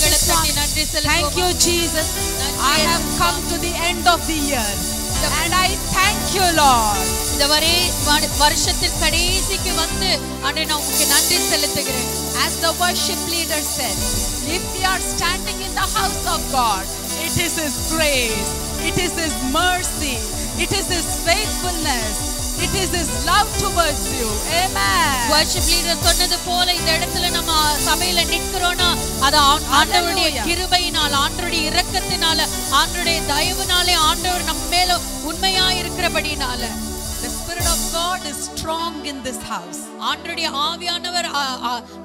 Thank you, செலுத்துவோம் Jesus. நன்றி, I have இயேசுவா. come to the end of the year. And I thank you, Lord. இந்த வரே வரு- வருஷத்தின் கடைசிக்கு வந்து ஆண்டே நான் உங்களுக்கு நன்றி செலுத்துகிறேன் As the worship leader said, if we are standing in the house of God, it is His grace, it is His mercy, it is His faithfulness, it is His love towards you. Amen. Worship leader சொன்னது போல இந்த இடத்துல நம்ம சபையில நிற்கிறோம்னா அது ஆண்டவருடைய. கிருபையினால் ஆண்டவருடைய இரக்கத்தினால ஆண்டவருடைய தயவுனாலே ஆண்டவர் நம்ம மேல உண்மையா இருக்கிறபடினால The Spirit of God is strong in this house. ஆண்டவருடைய ஆவியானவர்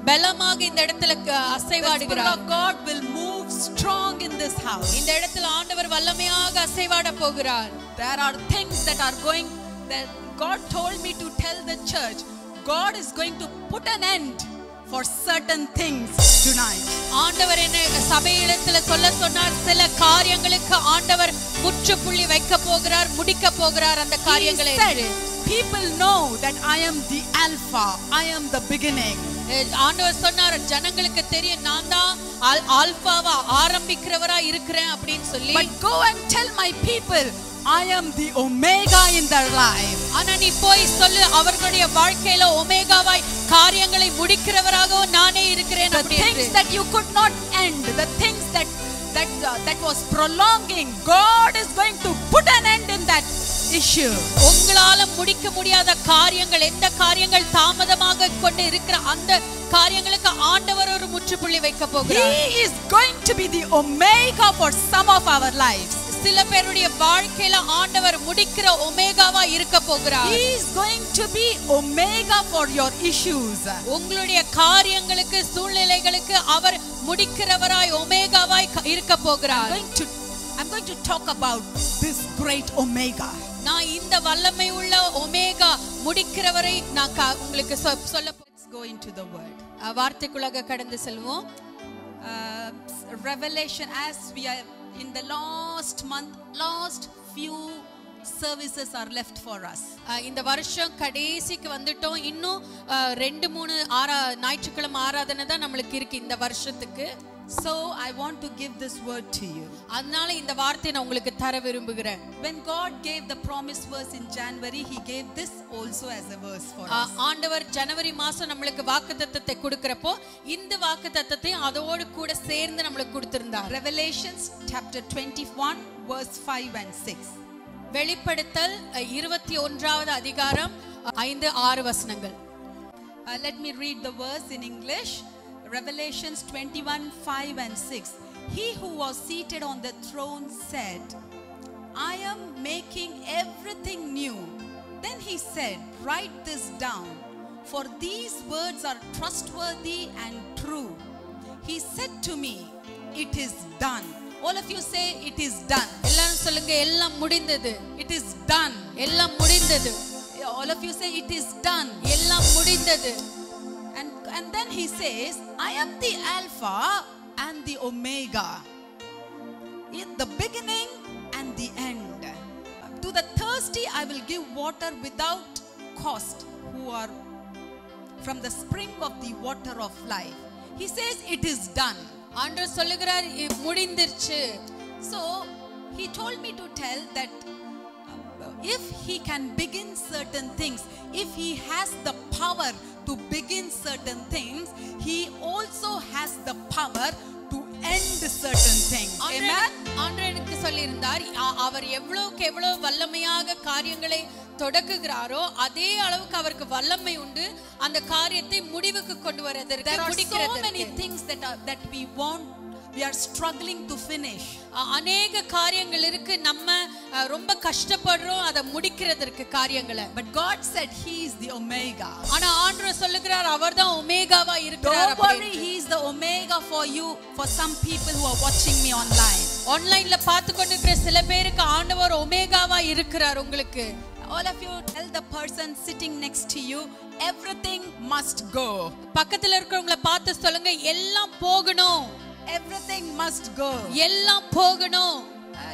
பலமாக இந்த இடத்துல க- The Spirit அசைவாடுகிறார் of God will move strong in this house. இந்த இடத்துல ஆண்டவர் வல்லமையாக அசைவாட போகிறார் There are things that are going that God told me to tell the church. God is going to put an end for certain things tonight. ஆண்டவர் என்ன சபையிடத்துல சொல்ல சொன்னார் சில காரியங்களுக்கு ஆண்டவர் முற்றுப்புள்ளி வைக்க போகிறார் முடிக்க போகிறார் அந்த காரியங்களை people know that I am the Alpha, I am the beginning. ஆண்டவர் சொன்னார் ஜனங்களுக்கு தெரியும் நான் தான் ஆல்- ஆல்பாவா ஆரம்பிக்கிறவரா இருக்கிறேன் அப்படின்னு சொல்லி But go and tell my people, I am the Omega in their life. ஆனா நீ போய் சொல்லு அவர்களுடைய வாழ்க்கையில ஒமேகாவாய் காரியங்களை முடிக்கிறவராகவும் நானே இருக்கிறேன் The things that you could not end, the things that that uh, that was prolonging, God is going to put an end in that issue. உங்களால முடிக்க முடியாத காரியங்கள் எந்த காரியங்கள் தாமதமாக கொண்டு இருக்கிற அந்த காரியங்களுக்கு ஆண்டவர் ஒரு முற்றுப்புள்ளி வைக்க போகிறார் He is going to be the Omega for some of our lives. சில பேருடைய வாழ்க்கையில ஆண்டவர் முடிக்கிற ஒமேகாவா இருக்க போகிறார் He is going to be Omega for your issues. உங்களுடைய காரியங்களுக்கு சூழ்நிலைகளுக்கு அவர் முடிக்கிறவராய் ஒமேகாவாய் இருக்க போகிறார் going to I'm going to talk about this great Omega. நான் இந்த வல்லமை உள்ள ஒமேகா முடிக்கிறவரை நான் உங்களுக்கு சொல்ல go into the word. வார்த்தைக்குள்ளாக கடந்து செல்வோம் Revelation, as we are in the last month, last few services are left for us. அஹ் இந்த வருஷம் கடைசிக்கு வந்துட்டோம் இன்னும் ரெண்டு மூணு ஆரா ஞாயிற்றுக்கிழமை ஆராதனை தான் நம்மளுக்கு இருக்கு இந்த வருஷத்துக்கு So I want to give this word to you. அதனால இந்த வார்த்தையை நான் உங்களுக்கு தர விரும்புகிறேன் When God gave the promise verse in January, He gave this also as a verse for us. ஆண்டவர் ஜனவரி மாசம் நம்மளுக்கு வாக்கு தத்தத்தை கொடுக்கிறப்போ இந்த வாக்கு தத்தத்தை அதோடு கூட சேர்ந்து நம்மளுக்கு கொடுத்திருந்தார் Revelations chapter 21, verse 5 and 6. வெளிப்படுத்தல் அஹ், இருபத்தி ஒன்றாவது அதிகாரம் அஹ், ஐந்து ஆறு வசனங்கள் Uh, let me read the verse in English. Revelations 21 5 and 6. He who was seated on the throne said, I am making everything new. Then he said, Write this down, for these words are trustworthy and true. He said to me, It is done. All of you say, It is done. எல்லாரும் சொல்லுங்க எல்லாம் முடிந்தது It is done. எல்லாம் முடிந்தது All of you say, It is done. எல்லாம் முடிந்தது And, and then he says, I am the Alpha and the Omega, in the beginning and the end. To the thirsty, I will give water without cost, who are from the spring of the water of life. He says, It is done. ஆண்டவர் சொல்லுகிறார் "இ- முடிந்திருச்சு So he told me to tell that uh, if he can begin certain things, if he has the power to begin certain things, he also has the power to end certain things. Amen. ஆண்டவர் எனக்கு சொல்லியிருந்தார் அவர் எவ்வளவுக்கு எவ்வளவு வல்லமையாக காரியங்களை தொடக்குகிறாரோ அதே அளவுக்கு அவருக்கு வல்லமை உண்டு அந்த காரியத்தை முடிவுக்கு கொண்டு There are so many things that are that we want, we are struggling to finish. அநேக காரியங்கள் இருக்கு நம்ம ரொம்ப கஷ்டப்படுறோம் அதை முடிக்கிறதற்கு காரியங்களை But God said He is the Omega. ஆனா ஆண்டவர் சொல்லுகிறார் அவர்தான் ஒமேகாவா இருக்கிறார் Don't worry, He is the Omega for you, for some people who are watching me online. ஆன்லைன்ல பார்த்து கொண்டிருக்கிற சில பேருக்கு ஆண்டவர் ஒமேகாவா இருக்கிறார் உங்களுக்கு All of you tell the person sitting next to you, everything must go. பக்கத்துல இருக்கிறவங்கள பார்த்து சொல்லுங்க எல்லாம் போகணும் Everything must go. எல்லாம் போகணும்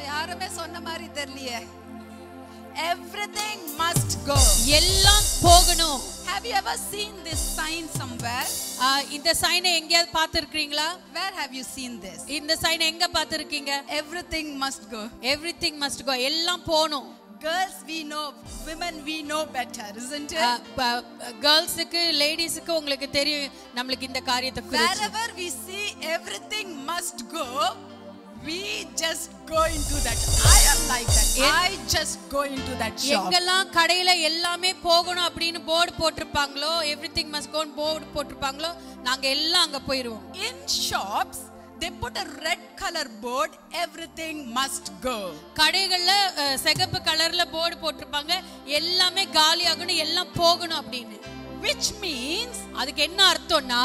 யாருமே சொன்ன மாதிரி தெரியலையே Everything must go. எல்லாம் போகணும் Have you ever seen this sign somewhere? ஆஹ் இந்த சைனை எங்கேயாவது பார்த்துருக்கீங்களா Where have you seen this? இந்த சைனை எங்க பார்த்துருக்கீங்க Everything must go. Everything must go எல்லாம் போகணும் Girls, we know, women, we know better, isn't it? கேர்ள்ஸுக்கு லேடிஸுக்கு உங்களுக்கு தெரியும் நம்மளுக்கு இந்த காரியத்தை குறிச்சு Wherever we see everything must go, we just go into that. I am like that. I just go into that shop. எங்கெல்லாம் கடையில எல்லாமே போகணும் அப்படின்னு போர்டு போட்டிருப்பாங்களோ எவ்ரிதிங் மஸ்ட் கோன் போர்டு போட்டிருப்பாங்களோ நாங்க எல்லாம் அங்க போயிருவோம் In shops, they put a red color board, everything must go. கடைகள்ல சிகப்பு கலர்ல போர்டு போட்டிருப்பாங்க எல்லாமே காலி ஆகணும் எல்லாம் போகணும் அப்படின்னு Which means அதுக்கு என்ன அர்த்தம்னா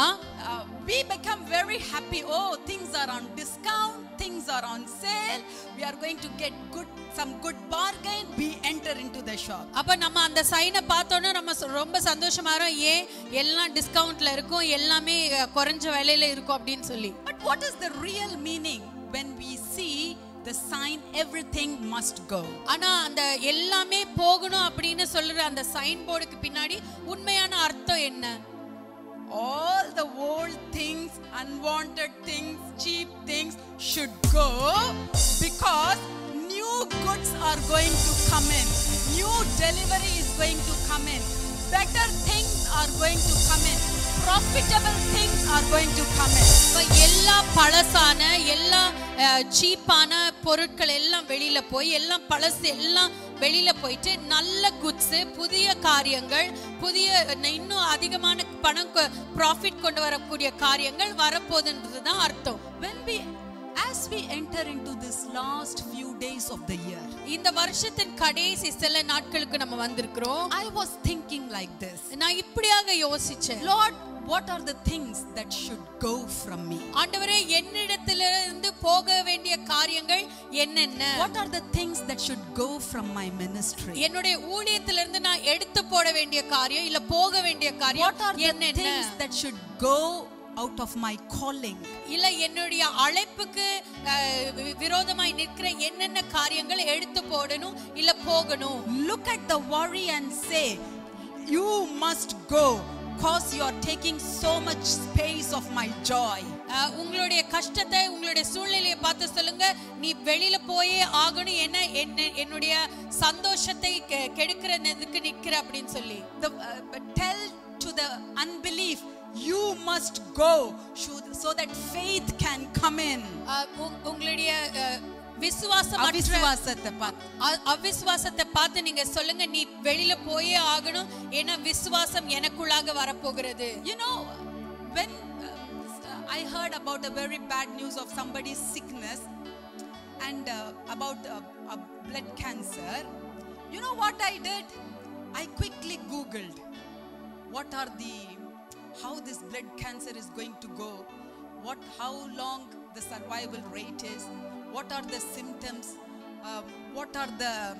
we become very happy. Oh, things are on discount, things are on sale. We are going to get good some good bargain. We enter into the shop. அப்ப நம்ம அந்த சைனை பார்த்தோன்னா நம்ம ரொம்ப சந்தோஷமா இருக்கோம் ஏன் எல்லாம் டிஸ்கவுண்ட்ல இருக்கும் எல்லாமே குறைஞ்ச விலையில இருக்கும் அப்படின்னு சொல்லி But what is the real meaning when we see the sign everything must go? ஆனா அந்த எல்லாமே போகணும் அப்படின்னு சொல்ற அந்த சைன் போர்டுக்கு பின்னாடி உண்மையான அர்த்தம் என்ன All the old things, unwanted things, cheap things should go because new goods are going to come in. New delivery is going to come in. Better things are going to come in. Profitable things are going to come in. இப்போ எல்லா பழசான எல்லா சீப்பான பொருட்கள் எல்லாம் வெளியில் போய் எல்லாம் பழசு எல்லாம் வெளியில போயிட்டு நல்ல குட்ஸ் புதிய காரியங்கள் புதிய இன்னும் அதிகமான பணம் ப்ராஃபிட் கொண்டு வரக்கூடிய காரியங்கள் வரப்போகுதுன்றது தான் அர்த்தம். When we, as we enter into this last few days of the year, இந்த வருஷத்தின் கடைசி சில நாட்களுக்கு நம்ம வந்திருக்கிறோம். I was thinking like this. நான் இப்படியாக யோசிச்சேன். Lord, what are the things that should go from me? ஆண்டவரே என்னிடத்திலிருந்து போக வேண்டிய காரியங்கள் என்னென்ன What are the things that should go from my ministry? என்னுடைய ஊழியத்திலிருந்து நான் எடுத்து போட வேண்டிய காரியம் இல்ல போக வேண்டிய What காரியம் are the என்னென்ன things that should go out of my calling? இல்ல என்னுடைய அழைப்புக்கு அஹ், வி- விரோதமாய் நிற்கிற என்னென்ன காரியங்கள் எடுத்து போடணும் இல்ல போகணும் Look at the worry and say, You must go because you are taking so much space of my joy. அஹ், உங்களுடைய கஷ்டத்தை உங்களுடைய சூழ்நிலையை பார்த்து சொல்லுங்க நீ வெளியில போயே ஆகணும் என்ன என்ன என்னுடைய சந்தோஷத்தை கெ- கெடுக்கிறதுக்கு நிக்கிற அப்படின்னு சொல்லி The, uh, but tell to the unbelief, You must go so- so that faith can come in. அஹ், உங்- உங்களுடைய அஹ், விசுவாசமற்ற அவிசுவாசத்தை பார்த்து. அ- அவிசுவாசத்தை பார்த்து நீங்க சொல்லுங்க நீ வெளியில போயே ஆகணும் ஏன்னா விசுவாசம் எனக்குள்ளாக வரப்போகிறது You know, when uh, I heard about a very bad news of somebody's sickness and uh, about uh, uh, blood cancer, you know what I did? I quickly Googled what are the, how this blood cancer is going to go, what, how long the survival rate is, what are the symptoms, uh, what are the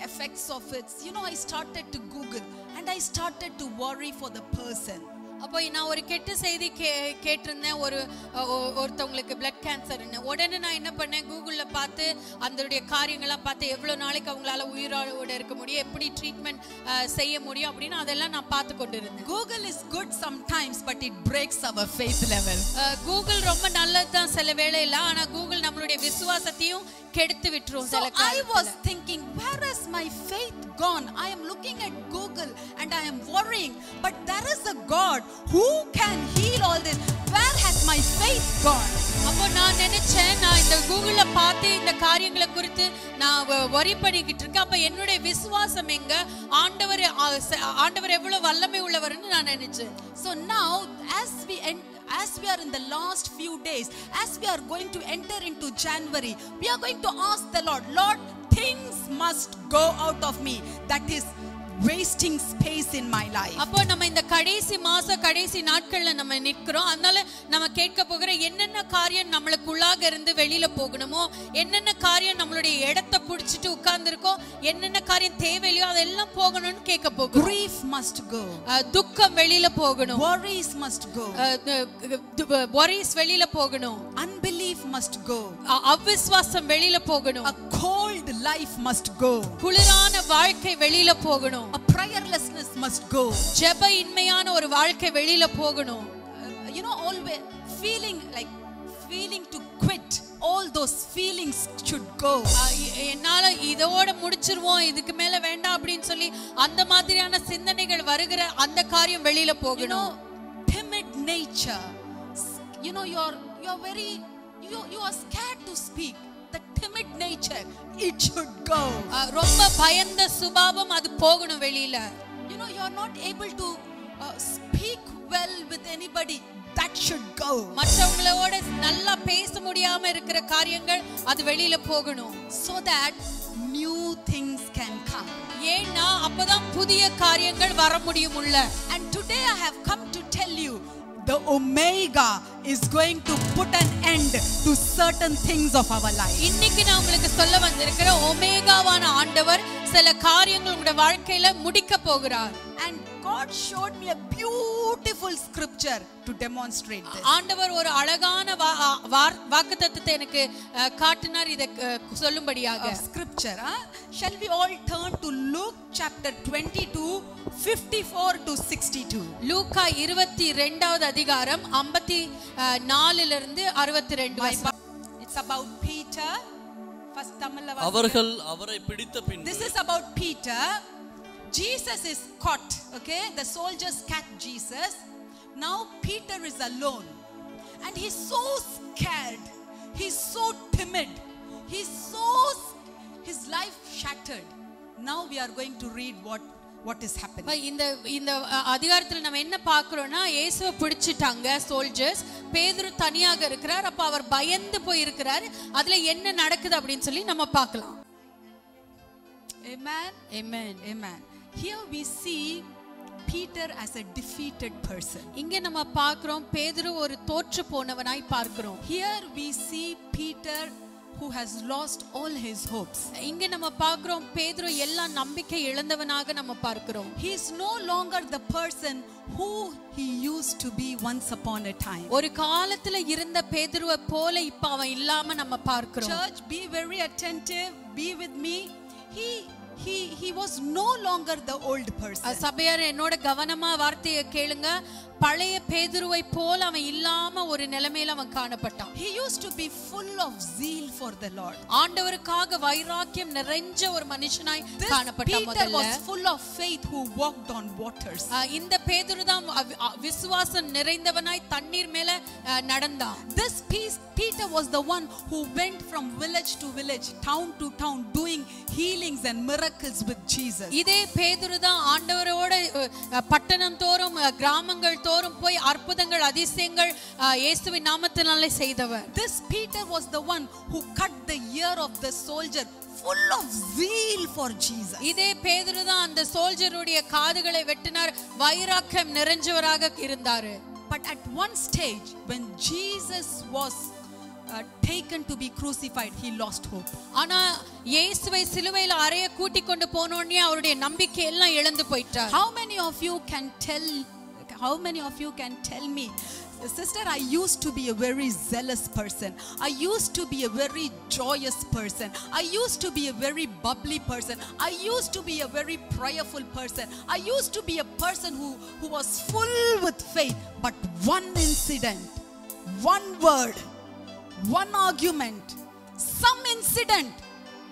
effects of it. You know, I started to Google and I started to worry for the person. அப்போ நான் ஒரு கெட்ட செய்தி K கேட்டிருந்தேன். ஒரு அ, ஒருத்தவங்களுக்கு blood கேன்சர்னு உடனே நான் என்ன பண்ணேன்? கூகுளில் பார்த்து அதனுடைய காரியங்கள்லாம் பார்த்து எவ்வளோ நாளைக்கு அவங்களால உயிரோட இருக்க முடியும்? எப்படி ட்ரீட்மெண்ட் செய்ய முடியும்? அப்படின்னு அதெல்லாம் நான் பார்த்து கொண்டு இருந்தேன் Google is good sometimes, but it breaks our faith level. Google ரொம்ப நல்லது தான் சில வேளையில. ஆனா கூகுள் நம்மளுடைய விசுவாசத்தையும் கெடுத்து விட்டுரும் சில காரியத்துல. was thinking, where has my faith gone? I am looking at Google and I am worrying, but there is a God who can heal all this. Where has my faith gone? அப்போ நான் நினைச்சேன் நான் இந்த கூகுள்ல பார்த்து இந்த காரியங்களை குறித்து நான் வரி பண்ணிக்கிட்டு இருக்கேன் அப்ப என்னுடைய விசுவாசம் எங்க ஆண்டவர் ஆண்டவர் எவ்வளவு வல்லமை உள்ளவர்னு நான் நினைச்சேன் So now as we en- as we are in the last few days, as we are going to enter into January, we are going to ask the Lord, Lord, things must go out of me. That is wasting space in my life. அப்போ நம்ம இந்த கடைசி மாசம் கடைசி நாட்கள்ல நம்ம நிற்கிறோம் அதனால நம்ம கேட்க போகிற என்னென்ன காரியம் நம்மளுக்குள்ளாக இருந்து வெளியில போகணுமோ என்னென்ன காரியம் நம்மளுடைய இடத்தை புடிச்சிட்டு உட்கார்ந்துருக்கோ என்னென்ன காரியம் தேவையில்லையோ அதெல்லாம் போகணும்னு கேட்க போகிறோம் Grief must go. துக்கம் வெளியில போகணும் Worries must go. ஒரிஸ் வெளியில போகணும் Unbelief must go. அவிசுவாசம் வெளியில போகணும் A cold life must go. குளிரான வாழ்க்கை வெளியில போகணும் A prayerlessness must go. ஜெப இன்மையான ஒரு வாழ்க்கை வெளியில போகணும் Uh, you know, always feeling like feeling to quit. All those feelings should go. என்னால இதோட முடிச்சிருவோம் இதுக்கு மேல வேண்டாம் அப்படின்னு சொல்லி அந்த மாதிரியான சிந்தனைகள் வருகிற அந்த காரியம் வெளியில You போகணும் know, timid nature. You know, you're you're very you you are scared to speak. Timid nature, it should go. ரொம்ப பயந்த சுபாவம் அது போகணும் வெளியில You know, you're not able to uh, speak well with anybody. That should go. மற்றவங்களோட நல்லா பேச முடியாம இருக்கிற காரியங்கள் அது வெளியில போகணும் So that new things can come. ஏன்னா அப்பதான் புதிய காரியங்கள் வர முடியும் உள்ள And today I have come to tell you the Omega is going to put an end to certain things of our life. இன்னைக்கு நான் உங்களுக்கு சொல்ல வந்திருக்கிற ஒமேகாவான ஆண்டவர் சில காரியங்கள் உங்களுடைய வாழ்க்கையில முடிக்க போகிறார் And God showed me a beautiful scripture to demonstrate this. ஆண்டவர் ஒரு அழகான வாக்கு தத்துவத்தை எனக்கு காட்டினார் இதை சொல்லும்படியாக Of scripture. Huh? Shall we all turn to Luke chapter 22, 54 to 62? லூக்கா இருபத்தி ரெண்டாவது அதிகாரம் ஐம்பத்தி நாலுல இருந்து அறுபத்தி ரெண்டு My Bi- It's about Peter. First Tamil la vasikka. அவர்கள் அவரை பிடித்த பின்பு This is about Peter. Jesus is caught, okay? The soldiers catch Jesus. Now Peter is alone. And he's so scared. He's so timid. He's so his life shattered. Now we are going to read what what is happening. அப்ப இந்த இந்த அதிகாரத்துல நம்ம என்ன பார்க்கிறோம்னா இயேசுவை பிடிச்சிட்டாங்க soldiers பேதுரு தனியாக இருக்கிறார் அப்ப அவர் பயந்து போய் இருக்கிறார் அதுல என்ன நடக்குது அப்படின்னு சொல்லி நம்ம பார்க்கலாம் Amen. Amen. Amen. Here we see Peter as a defeated person. இங்க நம்ம பார்க்கிறோம் பேதுரு ஒரு தோற்று போனவனாய் பார்க்கிறோம் Here we see Peter who has lost all his hopes. இங்க நம்ம பார்க்கிறோம் பேதுரு எல்லா நம்பிக்கை இழந்தவனாக நம்ம பார்க்கிறோம் He is no longer the person who he used to be once upon a time. ஒரு காலத்துல இருந்த பேதுருவை போல இப்ப அவன் இல்லாம நம்ம பார்க்கிறோம் Church, be very attentive, be with me. He he he was no longer the old person. சபையார் என்னோட கவனமா வார்த்தையை கேளுங்க பழைய பேதுருவை போல அவன் இல்லாம ஒரு நிலைமையில அவன் காணப்பட்டான் He used to be full of zeal for the Lord. ஆண்டவருக்காக வைராக்கியம் நிறைஞ்ச ஒரு மனுஷனாய் காணப்பட்டான் Peter முதல்ல was full of faith who walked on waters. இந்த பேதுரு தான் விசுவாசம் நிறைந்தவனாய் தண்ணீர் மேல நடந்தான் This Peter was the one who went from village to village, town to town, doing healings and miracles with Jesus. இதே பேதுரு தான் ஆண்டவரோட பட்டணம் தோறும் கிராமங்கள் தோறும் போய் அற்புதங்கள் அதிசயங்கள் இயேசுவின் நாமத்தினாலே செய்தவர் This Peter was the one who cut the ear of the soldier, full of zeal for Jesus. இதே பேதுரு தான் அந்த சோல்ஜருடைய காதுகளை வெட்டினார் வைராக்கியம் நிறைஞ்சவராக இருந்தாரு But at one stage, when Jesus was uh, taken to be crucified, he lost hope. ஆனா இயேசுவை சிலுவையில அறைய கூட்டி கொண்டு போனோடனே அவருடைய நம்பிக்கை எல்லாம் இழந்து போயிட்டார் How many of you can tell? How many of you can tell me, sister? I used to be a very zealous person. I used to be a very joyous person. I used to be a very bubbly person. I used to be a very prayerful person. I used to be a person who, who was full with faith. But one incident, one word, one argument, some incident,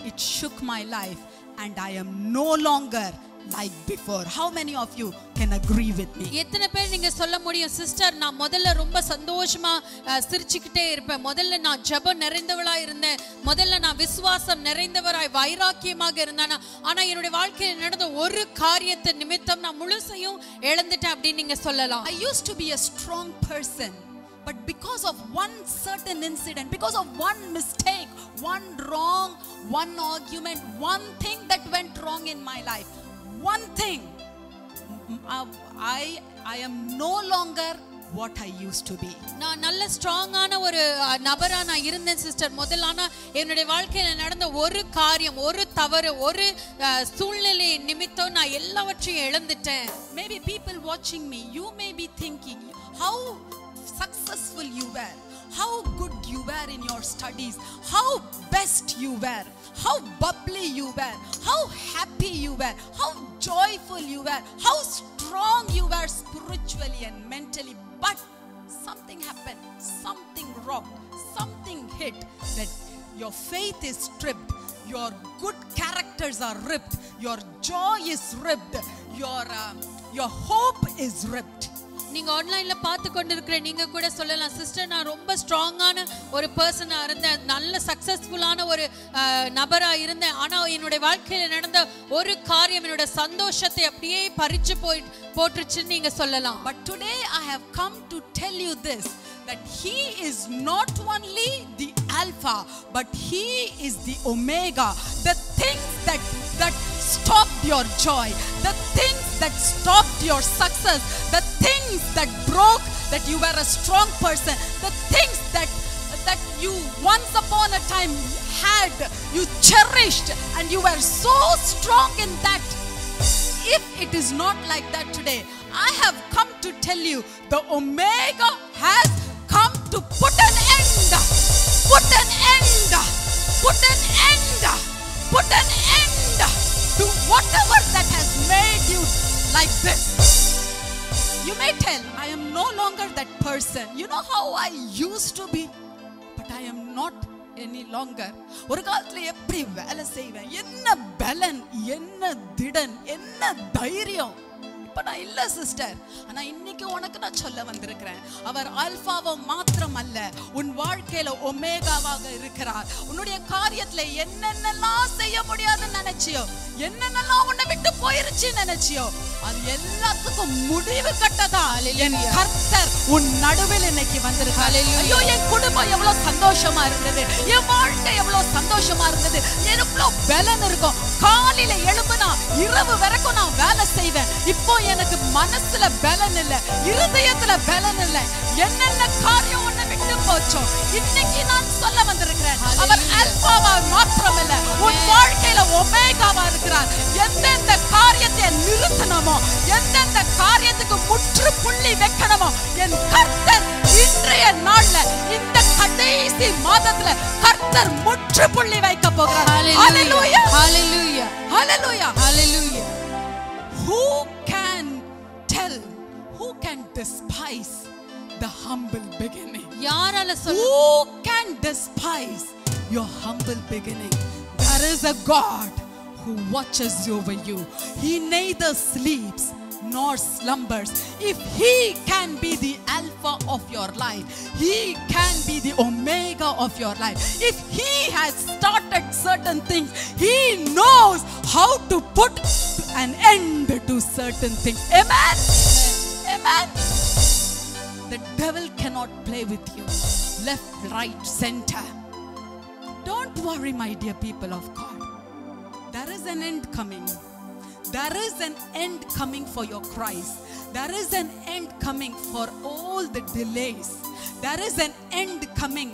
it shook my life, and I am no longer like before. How many of you can agree with me? எத்தனை பேர் நீங்க சொல்ல முடியும் sister நான் முதல்ல ரொம்ப சந்தோஷமா அஹ், சிரிச்சுக்கிட்டே இருப்பேன். முதல்ல நான் ஜெபம் நிறைந்தவளா இருந்தேன். முதல்ல நான் விசுவாசம் நிறைந்தவராய் வைராக்கியமாக இருந்தேன். ஆனா என்னுடைய வாழ்க்கையில் நடந்த ஒரு காரியத்தை நிமித்தம் நான் முழுசையும் இழந்துட்டேன் அப்படின்னு நீங்க சொல்லலாம். I used to be a strong person, but because of one certain incident, because of one mistake, one wrong, one argument, one thing that went wrong in my life, one thing, m- uh, I I am no longer what I used to be. நான் நல்ல ஸ்ட்ராங்கான ஒரு அஹ், நபரா நான் இருந்தேன் sister முதல்ல ஆனா என்னுடைய வாழ்க்கையில நடந்த ஒரு காரியம் ஒரு தவறு ஒரு அஹ், சூழ்நிலை நிமித்தம் நான் எல்லாவற்றையும் இழந்துட்டேன் Maybe people watching me, you may be thinking how successful you were, how good you were in your studies, how best you were, how bubbly you were, how happy you were, how joyful you were, how strong you were spiritually and mentally. But something happened, something wrong, something hit that your faith is stripped, your good characters are ripped, your joy is ripped, your, uh, your hope is ripped. நீங்க ஆன்லைன்ல பார்த்து கொண்டிருக்கிற நீங்க கூட சொல்லலாம் sister நான் ரொம்ப ஸ்ட்ராங்கான ஒரு பர்சனா இருந்தேன். நல்ல சக்சஸ்ஃபுல்லான ஒரு நபரா இருந்தேன். ஆனா என்னுடைய வாழ்க்கையில நடந்த ஒரு காரியம் என்னோட சந்தோஷத்தை அப்படியே பறிச்சு போய் போட்டுருச்சுன்னு நீங்க சொல்லலாம். But today I have come to tell you this that He is not only the Alpha, but He is the Omega. The things that that stopped your joy, the things that stopped your success, the things that broke that you were a strong person, the things that that you once upon a time had, you cherished, and you were so strong in that. If it is not like that today, I have come to tell you the Omega has come to put an end, put an end, put an end, put an end to whatever that has made you like this. You may tell, I am no longer that person. You know how I used to be, but I am not any longer. ஒரு காலத்துல எப்படி வேலை செய்வேன் என்ன பலன் என்ன திடன் என்ன தைரியம் இப்ப நான் இல்ல சிஸ்டர் ஆனா இன்னைக்கு உனக்கு நான் சொல்ல வந்திருக்கிறேன். அவர் ஆல்பாவோ மாத்திரம் அல்ல உன் வாழ்க்கையில ஒமேகாவாக இருக்கிறார். உன்னுடைய காரியத்துல என்னென்னலாம் செய்ய முடியாதுன்னு நினைச்சியோ என்னென்னலாம் உன்னை விட்டு போயிருச்சு நினைச்சியோ அது எல்லாத்துக்கும் முடிவு கட்டதா? என் கர்த்தர் உன் நடுவில் இன்னைக்கு வந்திருக்கார். ஐயோ என் குடும்பம் எவ்வளவு சந்தோஷமா இருந்தது. என் வாழ்க்கை எவ்வளவு சந்தோஷமா இருந்தது. எவ்வளவு பலன் இருக்கும். காலையில எழும்புனா இரவு வரைக்கும் நான் வேலை செய்வேன். இப்போ எனக்கு மனசுல பலன் இல்ல இருதயத்துல பலன் இல்ல. என்னென்ன காரியம் உன்னை விட்டு போச்சோ இன்னைக்கு நான் சொல்ல வந்திருக்கிறேன். அவர் அல்பாவா மாத்திரம் இல்ல உன் வாழ்க்கையில ஒமேகாவா இருக்கிறார். எந்தெந்த காரியத்தை நிறுத்தணுமோ எந்தெந்த காரியத்துக்கு முற்றுப்புள்ளி வைக்கணுமோ என் கர்த்தர் இன்றைய நாள்ல இந்த கடைசி மாதத்துல கர்த்தர் முற்றுப்புள்ளி வைக்க போகிறார். ஹalleluya ஹalleluya ஹalleluya ஹalleluya who despise the humble beginning யாரால சொல்ல who can despise your humble beginning there is a god who watches over you he neither sleeps nor slumbers if he can be the alpha of your life he can be the omega of your life if he has started certain things he knows how to put an end to certain things amen amen the devil cannot play with you. Left, right, center. Don't worry, my dear people of God. There is an end coming. There is an end coming for your cries. There is an end coming for all the delays. There is an end coming.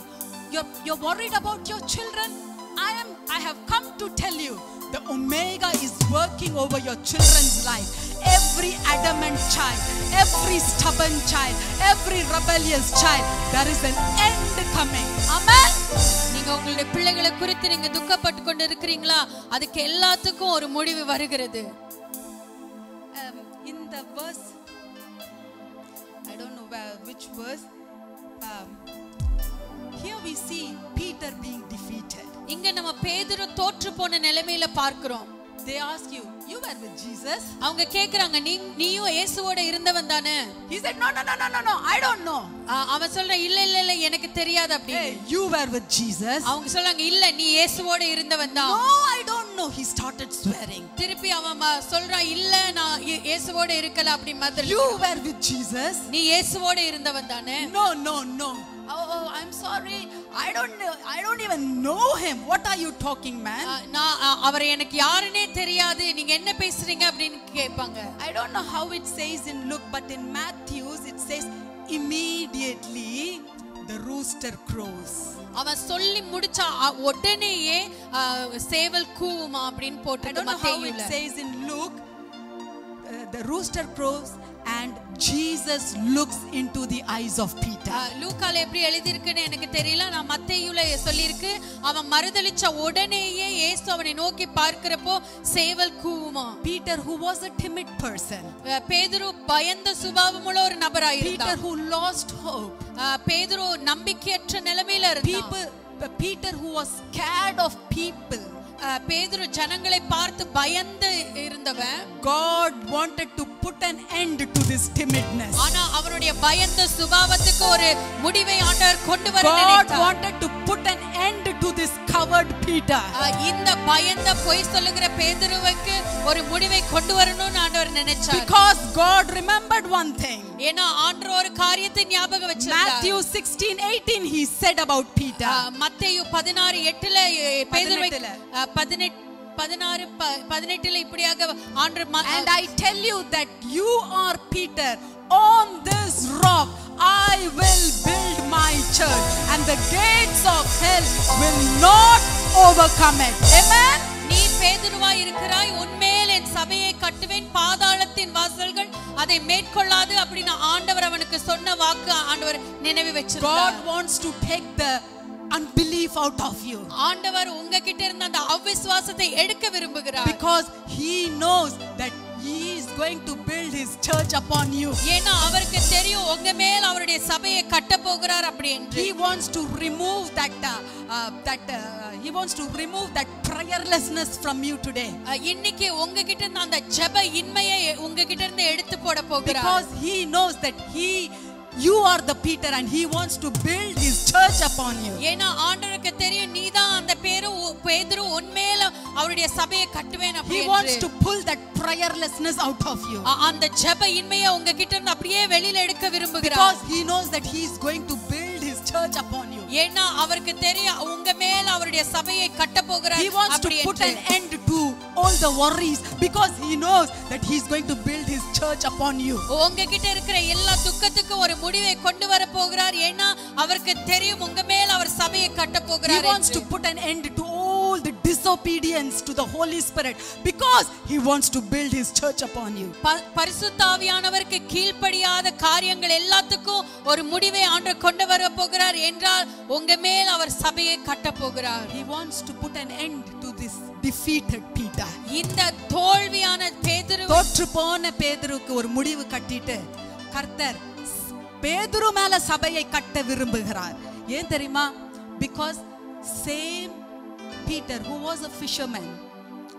You're, you're worried about your children. I am I have come to tell you the Omega is working over your children's life. Every adamant child, every stubborn child, every rebellious child, there is an end coming. Amen. நீங்க உங்களுடைய பிள்ளைகளை குறித்து நீங்க துக்கப்பட்டு கொண்டு இருக்கிறீங்களா அதுக்கு எல்லாத்துக்கும் ஒரு முடிவு வருகிறது um, verse, I don't know where, which verse, um, here we see Peter being defeated. இங்க நம்ம பேதுரு தோற்று போன நிலைமையில பார்க்கிறோம் They ask you, You were with Jesus? அவங்க கேக்குறாங்க நீ நீயும் இயேசுவோட இருந்தவன் தானே He said, No, no, no, no, no, no, I don't know. அவன் சொல்றான் இல்ல இல்ல இல்ல எனக்கு தெரியாது Hey, you were with Jesus? அவங்க சொல்றாங்க இல்ல நீ இயேசுவோட இருந்தவன் தான் No, I don't know. He started swearing. திருப்பி அவன் சொல்றான் இல்ல நான் இயே- இயேசுவோட இருக்கல அப்படி மாதிரி You were with Jesus? நீ இயேசுவோட இருந்தவன் தானே No, no, no. Oh, oh, I'm sorry. I don't know. I don't even know him. What are you talking, man? ஆ, நான் ஆ, அவரை எனக்கு யாருன்னே தெரியாது நீங்க என்ன பேசுறீங்க அப்படின்னு கேட்பாங்க I don't know how it says in Luke, but in Matthew's it says immediately the rooster crows. அவன் சொல்லி முடிச்சா அ- உடனேயே ஆ, சேவல் கூவுமா அப்படின்னு I போட்டு don't know how it says in Luke. uh, the rooster crows and Jesus looks into the eyes of Peter. ஆஹ், லூக்கால எப்படி எழுதியிருக்குன்னு எனக்கு தெரியல. நான் மத்தேயுல சொல்லியிருக்கு. அவன் மறுதளிச்ச உடனேயே இயேசு அவனை நோக்கி பார்க்கிறப்போ சேவல் கூவுமா. Peter, who was a timid person, ஆஹ், பேதுரு பயந்த சுபாவமுள்ள ஒரு Peter, நபராயிருந்தான் who lost hope, ஆஹ், பேதுரு நம்பிக்கையற்ற நிலைமையில இருந்தான். People, Peter, who was scared of people. பேதுரு ஜனங்களை பார்த்து பயந்து இருந்தவன் God wanted to put an end to this timidness. ஆனா அவனுடைய பயந்த சுபாவத்துக்கு ஒரு முடிவை ஆண்டவர் கொண்டு வர God wanted to put an end to this covered Peter. இந்த பயந்த பொய் சொல்லுகிற பேதுருவுக்கு ஒரு முடிவை கொண்டு வரணும்னு ஆண்டவர் நினைச்சார் Because God remembered one thing. ஏன்னா ஆண்டவர் ஒரு காரியத்தை ஞாபகம் வச்சிருந்தார் Matthew 16, 18, he said about Peter. மத்தேயு பதினாறு எட்டுல அஹ், பேதுருவை பதினெட்டுல. ஆஹ், பதினெட்டு பதினாறு ப- பதினெட்டுல இப்படியாக ஆண்டு And I tell you that you are Peter. On this rock I will build my church, and the gates of hell will not overcome it. Amen. பேதுருவாய் இருக்கிறாய் உன்மேல் என் சபையை கட்டுவேன் பாதாளத்தின் வாசல்கள் அதை மேற்கொள்ளாது அப்படின்னு ஆண்டவர் அவனுக்கு சொன்ன வாக்கு ஆண்டவர் நினைவு வச்சிருக்கார் God wants to take the unbelief out of you. ஆண்டவர் உங்ககிட்ட இருந்த அந்த அவிசுவாசத்தை எடுக்க விரும்புகிறார். Because He knows that Is going to build His church upon you. ஏன்னா அவருக்கு தெரியும் உங்க மேல் அவருடைய சபையை கட்ட போகிறார் அப்படி என்று He wants to remove that uh, uh, that uh, He wants to remove that prayerlessness from you today. அஹ், இன்னைக்கு உங்ககிட்ட இருந்த அந்த ஜெப இன்மையை உங்ககிட்ட இருந்து எடுத்து போட போகிறார் Because he knows that he you are the Peter and he wants to build his church upon you. ஏன்னா ஆண்டவருக்கு தெரியும் நீதான் அந்த பேரு பேதுரு உன்மேல அவருடைய சபையை கட்டுவேன் அப்படி He wants என்று. to pull that prayerlessness out of you. அ- அந்த ஜெப இன்மையை உங்ககிட்ட இருந்து அப்படியே வெளியில எடுக்க விரும்புகிறார் Because he knows that he is going to build his church upon you. ஏன்னா அவருக்கு தெரியும் உங்க மேல அவருடைய சபையை கட்ட போகிறார் He wants to அப்படி put என்று. an end to all the worries because he knows that he is going to build his church upon you. உங்ககிட்ட இருக்கிற எல்லா துக்கத்துக்கும் ஒரு முடிவை கொண்டு வர போகிறார் ஏன்னா அவருக்கு தெரியும் உங்க மேல அவர் சபையை கட்ட He போகிறார் wants to என்று. put an end to all the disobedience to the Holy Spirit because he wants to build his church upon you. பரிசுத்தாவியானவருக்கு கீழ்ப்படியாத காரியங்கள் எல்லாத்துக்கும் ஒரு முடிவை ஆண்டு கொண்டு வர போகிறார் என்றால் உங்க மேல் அவர் சபையை கட்ட போகிறார் He wants to put an end to this defeated Peter. இந்த தோல்வியான பேதுரு தோற்று போன பேதுருக்கு ஒரு முடிவு கட்டிட்டு கர்த்தர் பேதுரு மேல சபையை கட்ட விரும்புகிறார் ஏன் தெரியுமா because same Peter who was a fisherman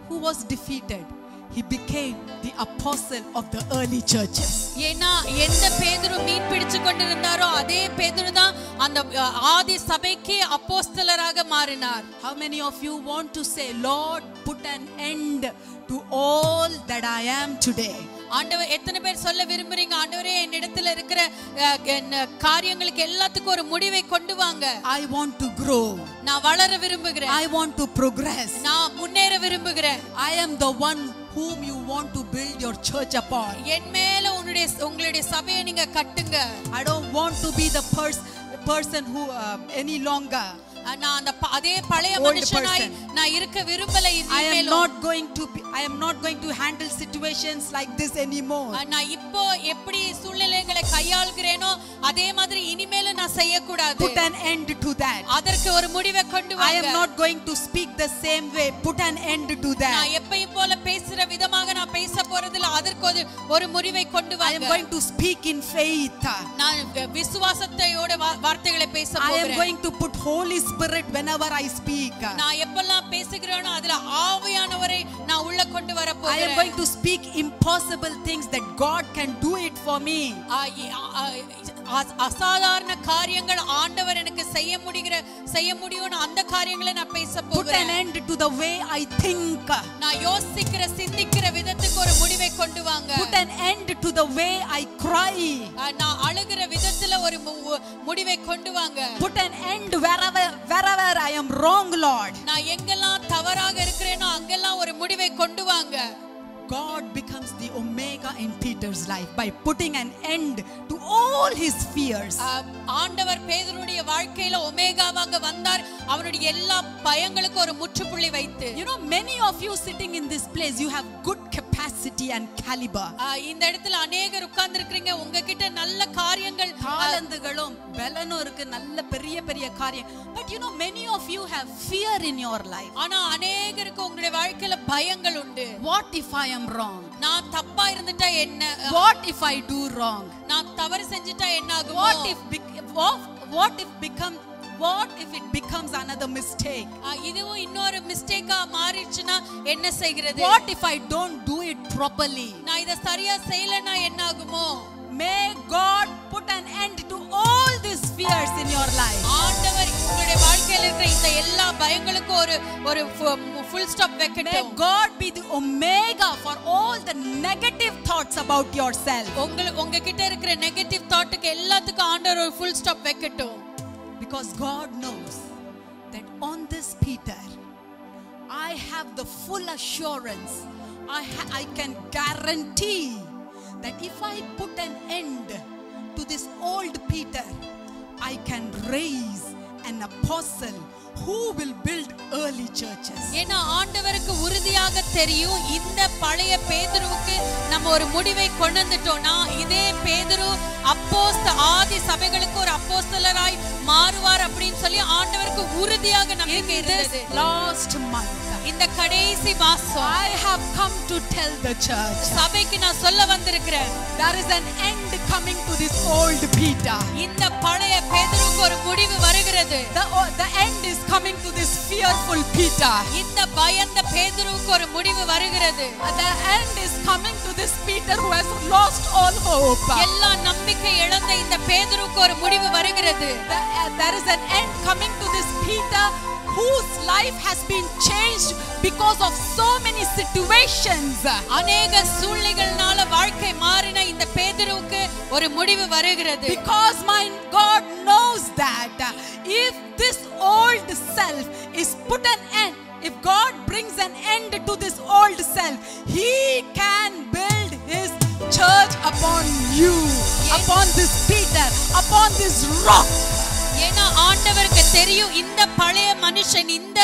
who was defeated he became the apostle of the early churches ஏன்னா எந்த பேதுரு மீன் பிடிச்சு கொண்டிருந்தாரோ அதே பேதுரு தான் அந்த அஹ், ஆதி சபைக்கு அப்போஸ்தலராக மாறினார் how many of you want to say lord put an end to all that i am today ஆண்டவர் எத்தனை பேர் சொல்ல விரும்புறீங்க? ஆண்டவரே என்னிடத்துல இருக்கிற காரியங்களுக்கு எல்லாத்துக்கும் ஒரு முடிவை கொண்டு வாங்க. I want to grow. நான் வளர விரும்புகிறேன். I want to progress. நான் முன்னேற விரும்புகிறேன். I am the one whom you want to build your church upon. என் மேல உன்னுடைய உங்களுடைய சபையை நீங்க கட்டுங்க. I don't want to be the pers- person who uh, any longer. நான் அந்த அதே பழைய மனுஷனாய். நான் இருக்க விரும்பல I am not going to be. I am not going to handle situations like this anymore. நான் இப்போ எப்படி சூழ்நிலைகளை கையாளுகிறேனோ அதே மாதிரி இனிமேலும் நான் செய்யக்கூடாது Put an end to that. அதற்கு ஒரு முடிவை கொண்டு I am வாங்க not going to speak the same way. Put an end to நான் that. எப்பயும் போல பேசுற விதமாக நான் பேச போறதில்ல அதற்கு ஒரு முடிவை கொண்டு I am வாங்க going to speak in faith. நான் வி- விசுவாசத்தையோட வா- வார்த்தைகளை பேச I am போகிறேன் going to put Holy Spirit whenever I speak. நான் எப்பெல்லாம் பேசுகிறேனோ அதுல ஆவியானவரை நான் உள்ள கொண்டு வர I am போகிறேன் going to speak impossible things that God can do it for me. அசாதாரண காரியங்கள் ஆண்டவர் எனக்கு செய்ய முடிகிற செய்ய முடியும்னு அந்த காரியங்களை நான் பேச Put an போகிறேன் end to the way I think. நான் யோசிக்கிற சிந்திக்கிற விதத்துக்கு ஒரு முடிவை கொண்டு வாங்க Put an end to the way I cry. நான் அழுகிற விதத்துல ஒரு முடிவை கொண்டு வாங்க Put an end wherever wherever I am wrong, Lord. நான் எங்கெல்லாம் தவறாக இருக்கிறேனோ அங்கெல்லாம் ஒரு முடிவை கொண்டு வாங்க God becomes the omega in Peter's life by putting an end to all his fears. ஆ, ஆண்டவர் பேதருடைய வாழ்க்கையில ஒமேகாவாக வந்தார் அவனுடைய எல்லா பயங்களுக்கும் ஒரு முற்றுப்புள்ளி வைத்து You know, many of you sitting in this place, you have good capacity capacity and caliber. இந்த இடத்துல அநேகர் உட்கார்ந்து இருக்கிறீங்க உங்ககிட்ட நல்ல காரியங்கள் தாளந்துகளும் பலனும் இருக்கு. நல்ல பெரிய பெரிய காரியம். But you know many of you have fear in your life. ஆனா அநேகருக்கு உங்களுடைய வாழ்க்கையில பயங்கள் உண்டு. What if i am wrong? நான் தப்பா இருந்துட்டா என்ன? What if i do wrong? நான் தவறு செஞ்சுட்டா என்ன ஆகும்? What if what if become what if it becomes another mistake? இதுவும் இன்னொரு மிஸ்டேக்கா மாறிடுச்சுன்னா என்ன செய்கிறது? What if i don't do it properly? நான் இத சரியா செய்யலன்னா என்ன ஆகுமோ may god put an end to all these fears in your life. ஆண்டவர் உங்களுடைய வாழ்க்கையில இருக்கிற இந்த எல்லா பயங்களுக்கும் ஒரு ஒரு ஃபுல் ஸ்டாப் May வைக்கட்டும். God be the omega for all the negative thoughts about yourself. உங்க உங்ககிட்ட இருக்கிற நெகட்டிவ் தாட்டுக்கு எல்லாத்துக்கும் ஆண்டவர் ஒரு ஃபுll ஸ்டாப் வைக்கட்டும். Because God knows that on this Peter, I have the full assurance, I, I can guarantee that if I put an end to this old Peter, I can raise an apostle who will build early churches. ஏன்னா ஆண்டவருக்கு உறுதியாக தெரியும் இந்த பழைய பேதுருவுக்கு நம்ம ஒரு முடிவை கொண்டு வந்துட்டோம்னா இதே பேதுரு அப்போஸ்த ஆதி சபைகளுக்கு ஒரு அப்போஸ்தலராய் மாறுவார் அப்படின்னு சொல்லி ஆண்டவருக்கு உறுதியாக நம்பிக்கை இருந்தது last month, இந்த கடைசி மாசம் I have come to tell the church சபைக்கு நான் சொல்ல வந்திருக்கிறேன் there is an end coming to this old Peter. இந்த பழைய பேதுருவுக்கு ஒரு முடிவு வருகிறது The, oh, the end is coming to this fearful Peter. இந்த பயந்த பேதுருவுக்கு ஒரு முடிவு வருகிறது Uh, The end is coming to this Peter who has lost all hope. எல்லா நம்பிக்கை இழந்த இந்த பேதுருவுக்கு ஒரு முடிவு வருகிறது The- uh, there is an end coming to this Peter whose life has been changed because of so many situations. அநேக சூழ்நிலைகள்னால வாழ்க்கை மாறின இந்த பேதுருவுக்கு ஒரு முடிவு வருகிறது Because my God knows that uh, if this old self is put an end, if God brings an end to this old self, He can build His church upon you, upon this Peter, upon this rock. ஏன்னா ஆண்டவருக்கு தெரியும் இந்த பழைய மனுஷன் இந்த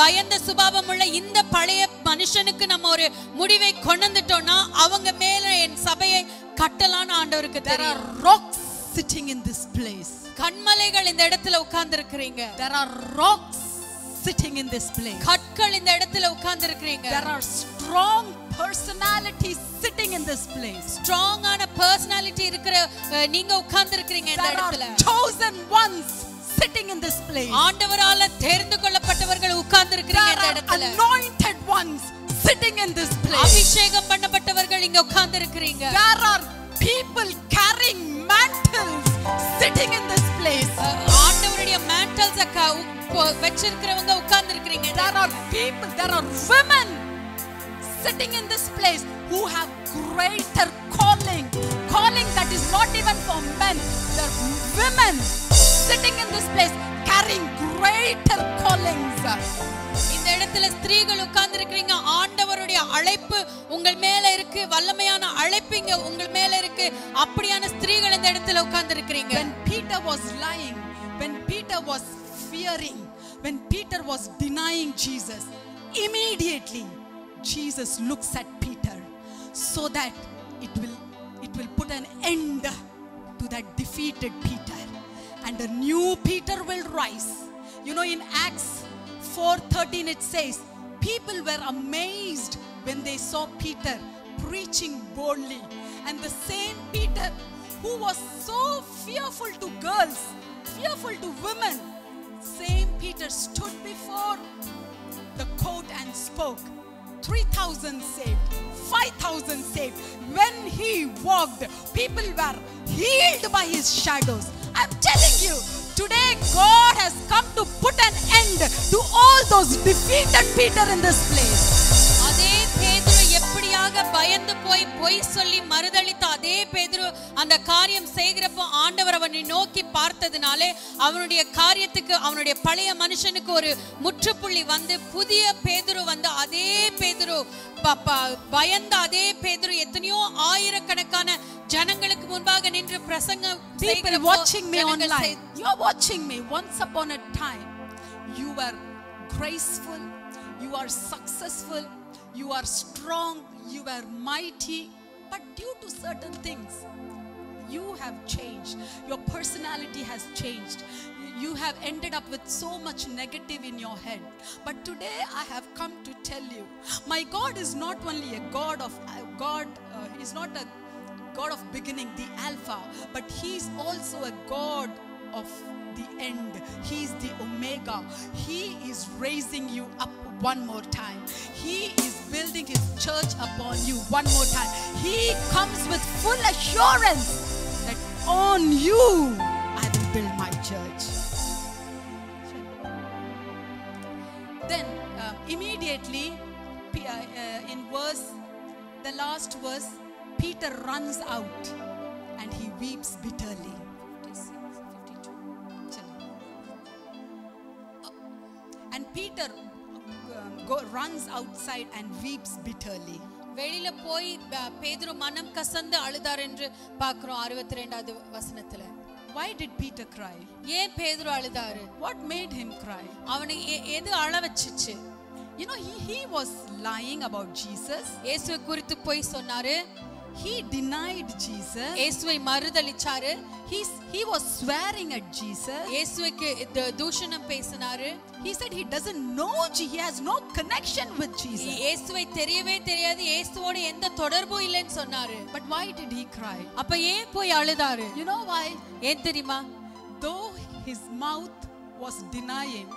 பயந்த சுபாவம் உள்ள இந்த பழைய மனுஷனுக்கு நம்ம ஒரு முடிவை கொண்டு வந்துட்டோம்னா அவங்க மேல என் சபையை கட்டலான்னு ஆண்டவருக்கு There are தெரியும் rocks sitting in this place. கண்மலைகள் இந்த இடத்துல உட்கார்ந்து இருக்கிறீங்க There are rocks sitting in this place. கற்கள் இந்த இடத்துல உட்கார்ந்து இருக்கிறீங்க There are strong personalities sitting in this place. ஸ்ட்ராங்கான பர்சனாலிட்டி இருக்கிற அஹ், நீங்க உட்கார்ந்து இருக்கிறீங்க இந்த There இடத்துல are chosen ones sitting in this place. ஆண்டவரால தெரிந்து கொள்ளப்பட்டவர்கள் உட்கார்ந்து இருக்கிறீங்க There இந்த are இடத்துல anointed ones sitting in this place. அபிஷேகம் பண்ணப்பட்டவர்கள் இங்க உட்கார்ந்து இருக்கிறீங்க There are people carrying mantles sitting in this place. ஆண்டவருடைய மேண்டல்ஸ் வச்சிருக்கிறவங்க உட்கார்ந்து இருக்கிறீங்க There are people, there are women sitting in this place who have greater calling. Calling that is not even for men. There are women sitting in this place carrying greater callings. இந்த இடத்துல ஸ்திரீகள் உட்கார்ந்து இருக்கிறீங்க ஆண்டவருடைய அழைப்பு உங்கள் மேல இருக்கு வல்லமையான அழைப்பு இங்க உங்கள் மேல இருக்கு அப்படியான ஸ்திரீகள் இந்த இடத்துல உட்கார்ந்து இருக்கிறீங்க When Peter was lying, when Peter was fearing, when Peter was denying Jesus, immediately Jesus looks at Peter so that it will it will put an end to that defeated Peter and a new Peter will rise. You know in Acts 4:13 it says people were amazed when they saw Peter preaching boldly and the same Peter who was so fearful to girls, fearful to women, same Peter stood before the court and spoke. 3,000 saved, 5,000 saved. When he walked, people were healed by his shadows. I'm telling you, today God has come to put an end to all those defeated Peter in this place. எப்படியாக பயந்து போய் பொய் சொல்லி மறுதளித்த அதே பேதுரு அந்த காரியம் செய்கிறப்போ ஆண்டவர் அவனை நோக்கி பார்த்ததுனாலே அவனுடைய காரியத்துக்கு அவனுடைய பழைய மனுஷனுக்கு ஒரு முற்றுப்புள்ளி வந்து புதிய பேதுரு வந்து அதே பேதுரு பயந்த அதே பேதுரு எத்தனையோ ஆயிரக்கணக்கான ஜனங்களுக்கு முன்பாக நின்று பிரசங்கம் People watching me online, you're watching me. Once upon a time, you were graceful, you are successful, you are strong, you were mighty, but due to certain things, you have changed. Your personality has changed. You have ended up with so much negative in your head. But today I have come to tell you, my God is not only a God of uh, God, uh, is not a God of beginning, the Alpha, but He's also a God of the end. He's the Omega. He is raising you up one more time. He is building His church upon you one more time. He comes with full assurance that on you I will build my church. Then uh, immediately uh, in verse, the last verse, Peter runs out and he weeps bitterly. 56, 52. Chalo. And Peter go, runs outside and weeps bitterly. வெளியில போய் பேதுரு மனம் கசந்து அழுதார் என்று பார்க்கிறோம் அறுபத்தி ரெண்டாவது வசனத்துல Why did Peter cry? ஏன் பேதுரு அழுதாரு What made him cry? அவனை எது அழ வச்சுச்சு You know, he, he was lying about Jesus. இயேசுவை குறித்து போய் சொன்னாரு He denied Jesus. இயேசுவை மறுதலிச்சாரு He's, he was swearing at Jesus. இயேசுவுக்கு த- தூஷணம் பேசினாரு He said he doesn't know, Je- he has no connection with Jesus. இயேசுவை தெரியவே தெரியாது இயேசுவோட எந்த தொடர்பும் இல்லைன்னு சொன்னாரு But why did he cry? அப்ப ஏன் போய் அழுதாரு You know why? ஏன் தெரியுமா Though his mouth was denying,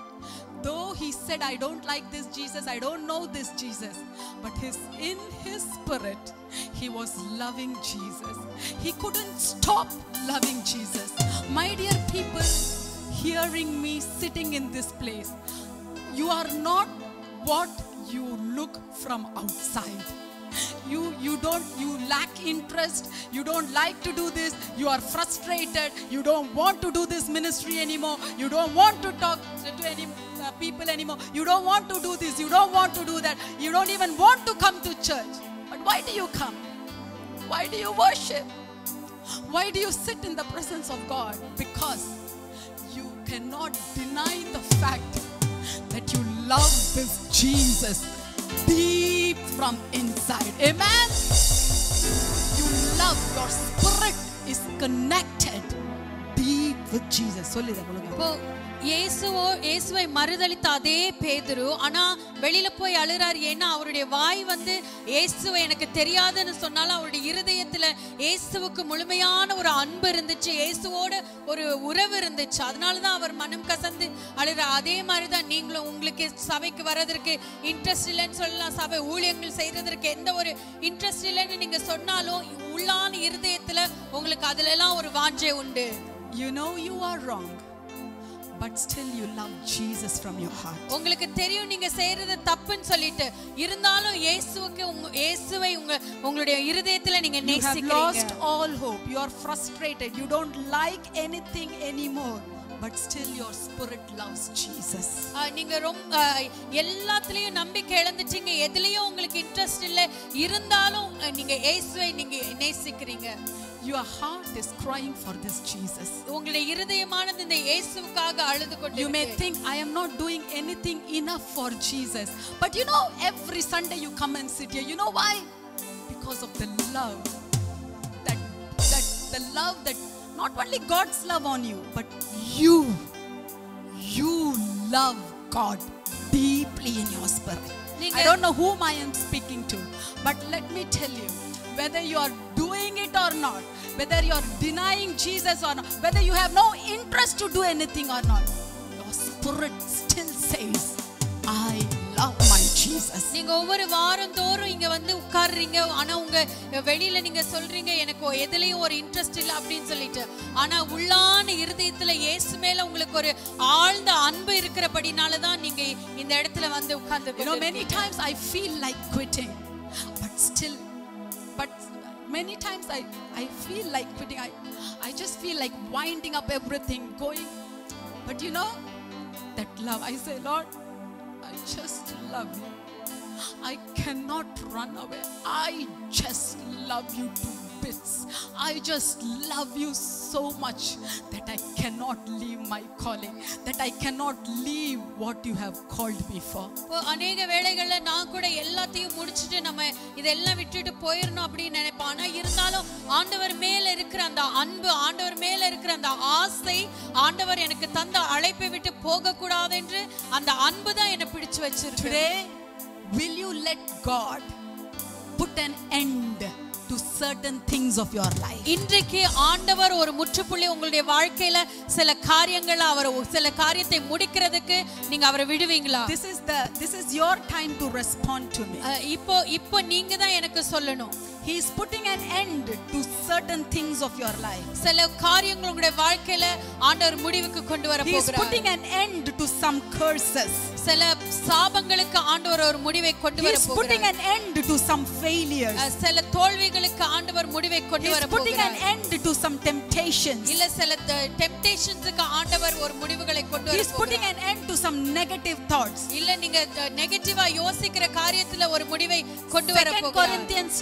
though he said, I don't like this Jesus, I don't know this Jesus, but his in his spirit, he was loving Jesus. He couldn't stop loving Jesus. My dear people, hearing me sitting in this place, you are not what you look from outside. You you don't you lack interest. You don't like to do this. You are frustrated. You don't want to do this ministry anymore. You don't want to talk to any uh, people anymore you don't want to do this you don't want to do that you don't even want to come to church but why do you come why do you worship why do you sit in the presence of god because you cannot deny the fact that you love this Jesus deep from inside. Amen. You love your spirit is connected deep with Jesus. சொல்லுதா ஒழுங்கா. இயேசுவோ இயேசுவை மறுதளித்த அதே பேதுரு. ஆனா வெளியில போய் அழுறாரு. ஏன்னா அவருடைய வாய் வந்து இயேசுவை எனக்கு தெரியாதுன்னு சொன்னாலும் அவருடைய இருதயத்துல இயேசுவுக்கு முழுமையான ஒரு அன்பு இருந்துச்சு. இயேசுவோட ஒரு உறவு இருந்துச்சு. அதனாலதான் அவர் மனம் கசந்து அழுற அதே மாதிரிதான் நீங்களும் உங்களுக்கு சபைக்கு வர்றதற்கு இன்ட்ரெஸ்ட் இல்லைன்னு சொல்லலாம். சபை ஊழியங்கள் செய்யறதற்கு எந்த ஒரு இன்ட்ரெஸ்ட் இல்லைன்னு நீங்க சொன்னாலும் உள்ளான இருதயத்துல உங்களுக்கு அதுல எல்லாம் ஒரு வாஞ்சை உண்டு. You know you are wrong but still you love Jesus from your heart. உங்களுக்கு தெரியும் நீங்க செய்யறது தப்புன்னு சொல்லிட்டு இருந்தாலும் இயேசுவுக்கு உங்க இயேசுவை உங்க உங்களுடைய இருதயத்துல நீங்க You have நேசிக்கிறீங்க lost all hope. You are frustrated. You don't like anything anymore, but still your spirit loves Jesus. ஆஹ், நீங்க ரொம்ப எல்லாத்துலயும் நம்பிக்கை இழந்துட்டீங்க எதுலயும் உங்களுக்கு இன்ட்ரெஸ்ட் இல்ல இருந்தாலும் நீங்க இயேசுவை நீங்க நேசிக்கிறீங்க Your heart is crying for this Jesus. உங்களுடைய இருதயமானது இந்த இயேசுவுக்காக அழுது கொண்டு You may இருக்கு. think I am not doing anything enough for Jesus. But you know, every Sunday you come and sit here. You know why? Because of the love. That that the love that not only God's love on you, but you, you love God deeply in your spirit. I நீங்க- don't know whom I am speaking to, but let me tell you, whether you are doing it or not, whether you are denying Jesus or not, whether you have no interest to do anything or not, your spirit still says, I love my Jesus. நீங்க ஒவ்வொரு வாரம் தோறும் இங்க வந்து உட்கார்றீங்க ஆனா உங்க வெளியில நீங்க சொல்றீங்க எனக்கு எதுலயும் ஒரு இன்ட்ரெஸ்ட் இல்ல அப்படின்னு சொல்லிட்டு ஆனா உள்ளான இருதயத்துல இயேசு மேல உங்களுக்கு ஒரு ஆழ்ந்த அன்பு இருக்கிறபடினால தான் நீங்க இந்த இடத்துல வந்து உட்கார்ந்து You know, many times I feel like quitting, but still, but many times I, I feel like quitting. I, I just feel like winding up everything, going. But you know, that love, I say, Lord, I just love you. I cannot run away. I just love you to habits. I just love you so much that I cannot leave my calling, that I cannot leave what you have called me for. அநேக வேளைகள்ல நான் கூட எல்லாத்தையும் முடிச்சிட்டு நம்ம இதெல்லாம் விட்டுட்டு போயிடணும் அப்படின்னு நினைப்போம் ஆனா இருந்தாலும் ஆண்டவர் மேல இருக்கிற அந்த அன்பு ஆண்டவர் மேல இருக்கிற அந்த ஆசை ஆண்டவர் எனக்கு தந்த அழைப்பை விட்டு போக கூடாது என்று அந்த அன்பு தான் என்னை பிடிச்சு வச்சிருக்கு Today, will you let God put an end certain things of your life? இன்றைக்கு ஆண்டவர் ஒரு முற்றுப்புள்ளி உங்களுடைய வாழ்க்கையில சில காரியங்கள் அவர் சில காரியத்தை முடிக்கிறதுக்கு நீங்க அவரை விடுவீங்களா This is the this is your time to respond to me. இப்போ இப்போ நீங்க தான் எனக்கு சொல்லணும் He is putting an end to certain things of your life. சில காரியங்கள் உங்களுடைய வாழ்க்கையில ஆண்டவர் முடிவுக்கு கொண்டு வர He is போகிறார் putting an end to some curses. சில சாபங்களுக்கு ஆண்டவர் ஒரு முடிவை கொண்டு He வர is putting போகிறார் an end to some failures. அஹ் சில தோல்விகளுக்கு ஆண்டவர் முடிவை He கொண்டு is வர putting an போகிறார் end to some temptations. இல்ல சில டெம்டேஷன்ஸுக்கு ஆண்டவர் ஒரு முடிவுகளை கொண்டு He வர is putting போகிறார் an end to some negative thoughts. இல்ல நீங்க நெகட்டிவா யோசிக்கிற காரியத்துல ஒரு முடிவை கொண்டு வர போகிறார் Corinthians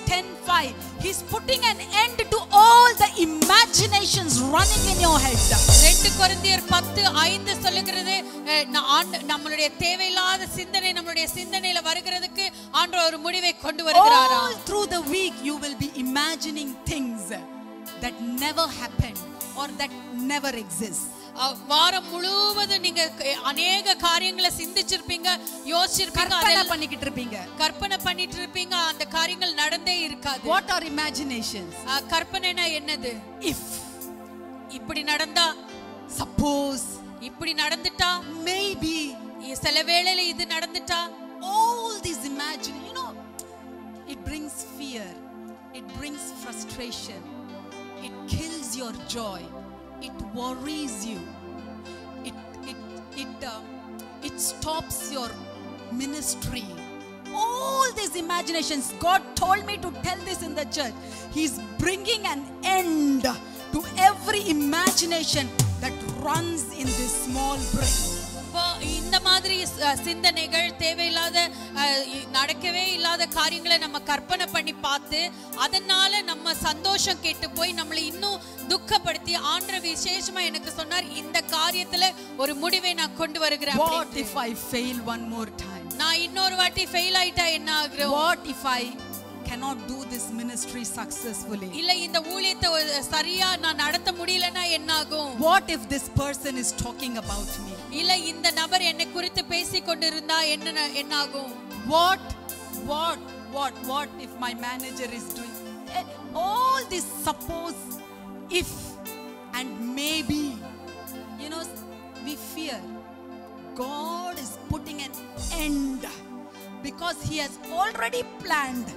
10:5. He's putting an end to all the imaginations running in your head. ரெண்டு கொரிந்தியர் பத்து ஐந்து சொல்லுகிறது நம்மளுடைய தேவையில்லாத சிந்தனை நம்மளுடைய சிந்தனையில வருகிறதுக்கு ஆண்டவர் ஒரு முடிவை கொண்டு வருகிறாரா All through the week, you will be imagining things that never happened or that never exist. வாரம் முழுவதும் நீங்க அநேக காரியங்களை சிந்திச்சிருப்பீங்க யோசிச்சிருப்பீங்க கற்பனை அதெல்லாம் பண்ணிக்கிட்டு இருப்பீங்க கற்பனை பண்ணிட்டு இருப்பீங்க அந்த காரியங்கள் நடந்தே இருக்காது. Are imaginations? அஹ், கற்பனைனா என்னது? If, இப்படி நடந்தா? Suppose, இப்படி நடந்துட்டா? Maybe, இ- சில வேளையில இது நடந்துட்டா? All these imagine, you know, it brings fear, it brings frustration, it kills your joy, it worries you, it it it um, it stops your ministry. All these imaginations, God told me to tell this in the church. He's bringing an end to every imagination that runs in this small brain. இப்போ இந்த மாதிரி சிந்தனைகள் தேவையில்லாத நடக்கவே இல்லாத காரியங்களை நம்ம கற்பனை பண்ணி பார்த்து அதனால நம்ம சந்தோஷம் கெட்டு போய் நம்மளை இன்னும் துக்கப்படுத்தி ஆண்டவர் விசேஷமா எனக்கு சொன்னார் இந்த காரியத்துல ஒரு முடிவை நான் கொண்டு வருகிறேன் I fail one more time? நான் இன்னொரு வாட்டி ஃபெயில் ஆயிட்டா என்ன if I cannot do this ministry successfully? இல்ல இந்த ஊழியத்தை ஒரு- சரியா நான் நடத்த முடியலன்னா என்ன ஆகும் What if this person is talking about me? இல்ல இந்த நபர் என்னை குறித்து பேசி கொண்டிருந்தா என்ன ந- என்ன ஆகும் What, what, what, what if my manager is doing Eh, all this suppose, if, and maybe? You know, we fear. God is putting an end because He has already planned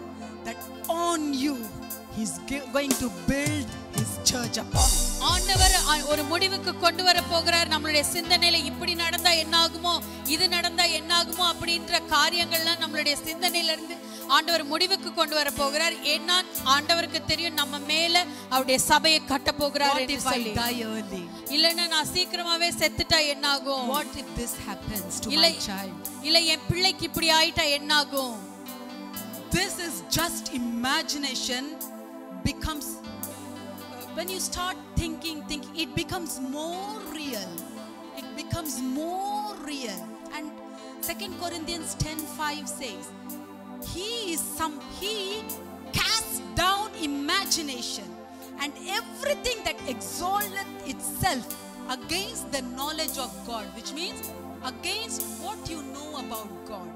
that on you He's going to build His church upon. ஆண்டவர் ஒரு முடிவுக்கு கொண்டு வர போகிறார் நம்மளுடைய சிந்தனையில இப்படி நடந்தா என்ன ஆகுமோ இது நடந்தா என்ன ஆகுமோ அப்படின்ற காரியங்கள்லாம் நம்மளுடைய சிந்தனையில இருந்து ஆண்டவர் முடிவுக்கு கொண்டு வர போகிறார் ஏன்னா ஆண்டவருக்கு தெரியும் நம்ம மேல அவருடைய சபையை கட்ட போகிறார் என்று சொல்லி? இல்லைன்னா நான் சீக்கிரமாவே செத்துட்டா என்ன ஆகும் this happens to இல்லை my child? இல்ல என் பிள்ளைக்கு இப்படி ஆயிட்டா என்ன ஆகும் This is just imagination becomes when you start thinking thinking it becomes more real. It becomes more real. And second corinthians 10 5 says he is some he casts down imagination and everything that exalteth itself against the knowledge of god which means against what you know about god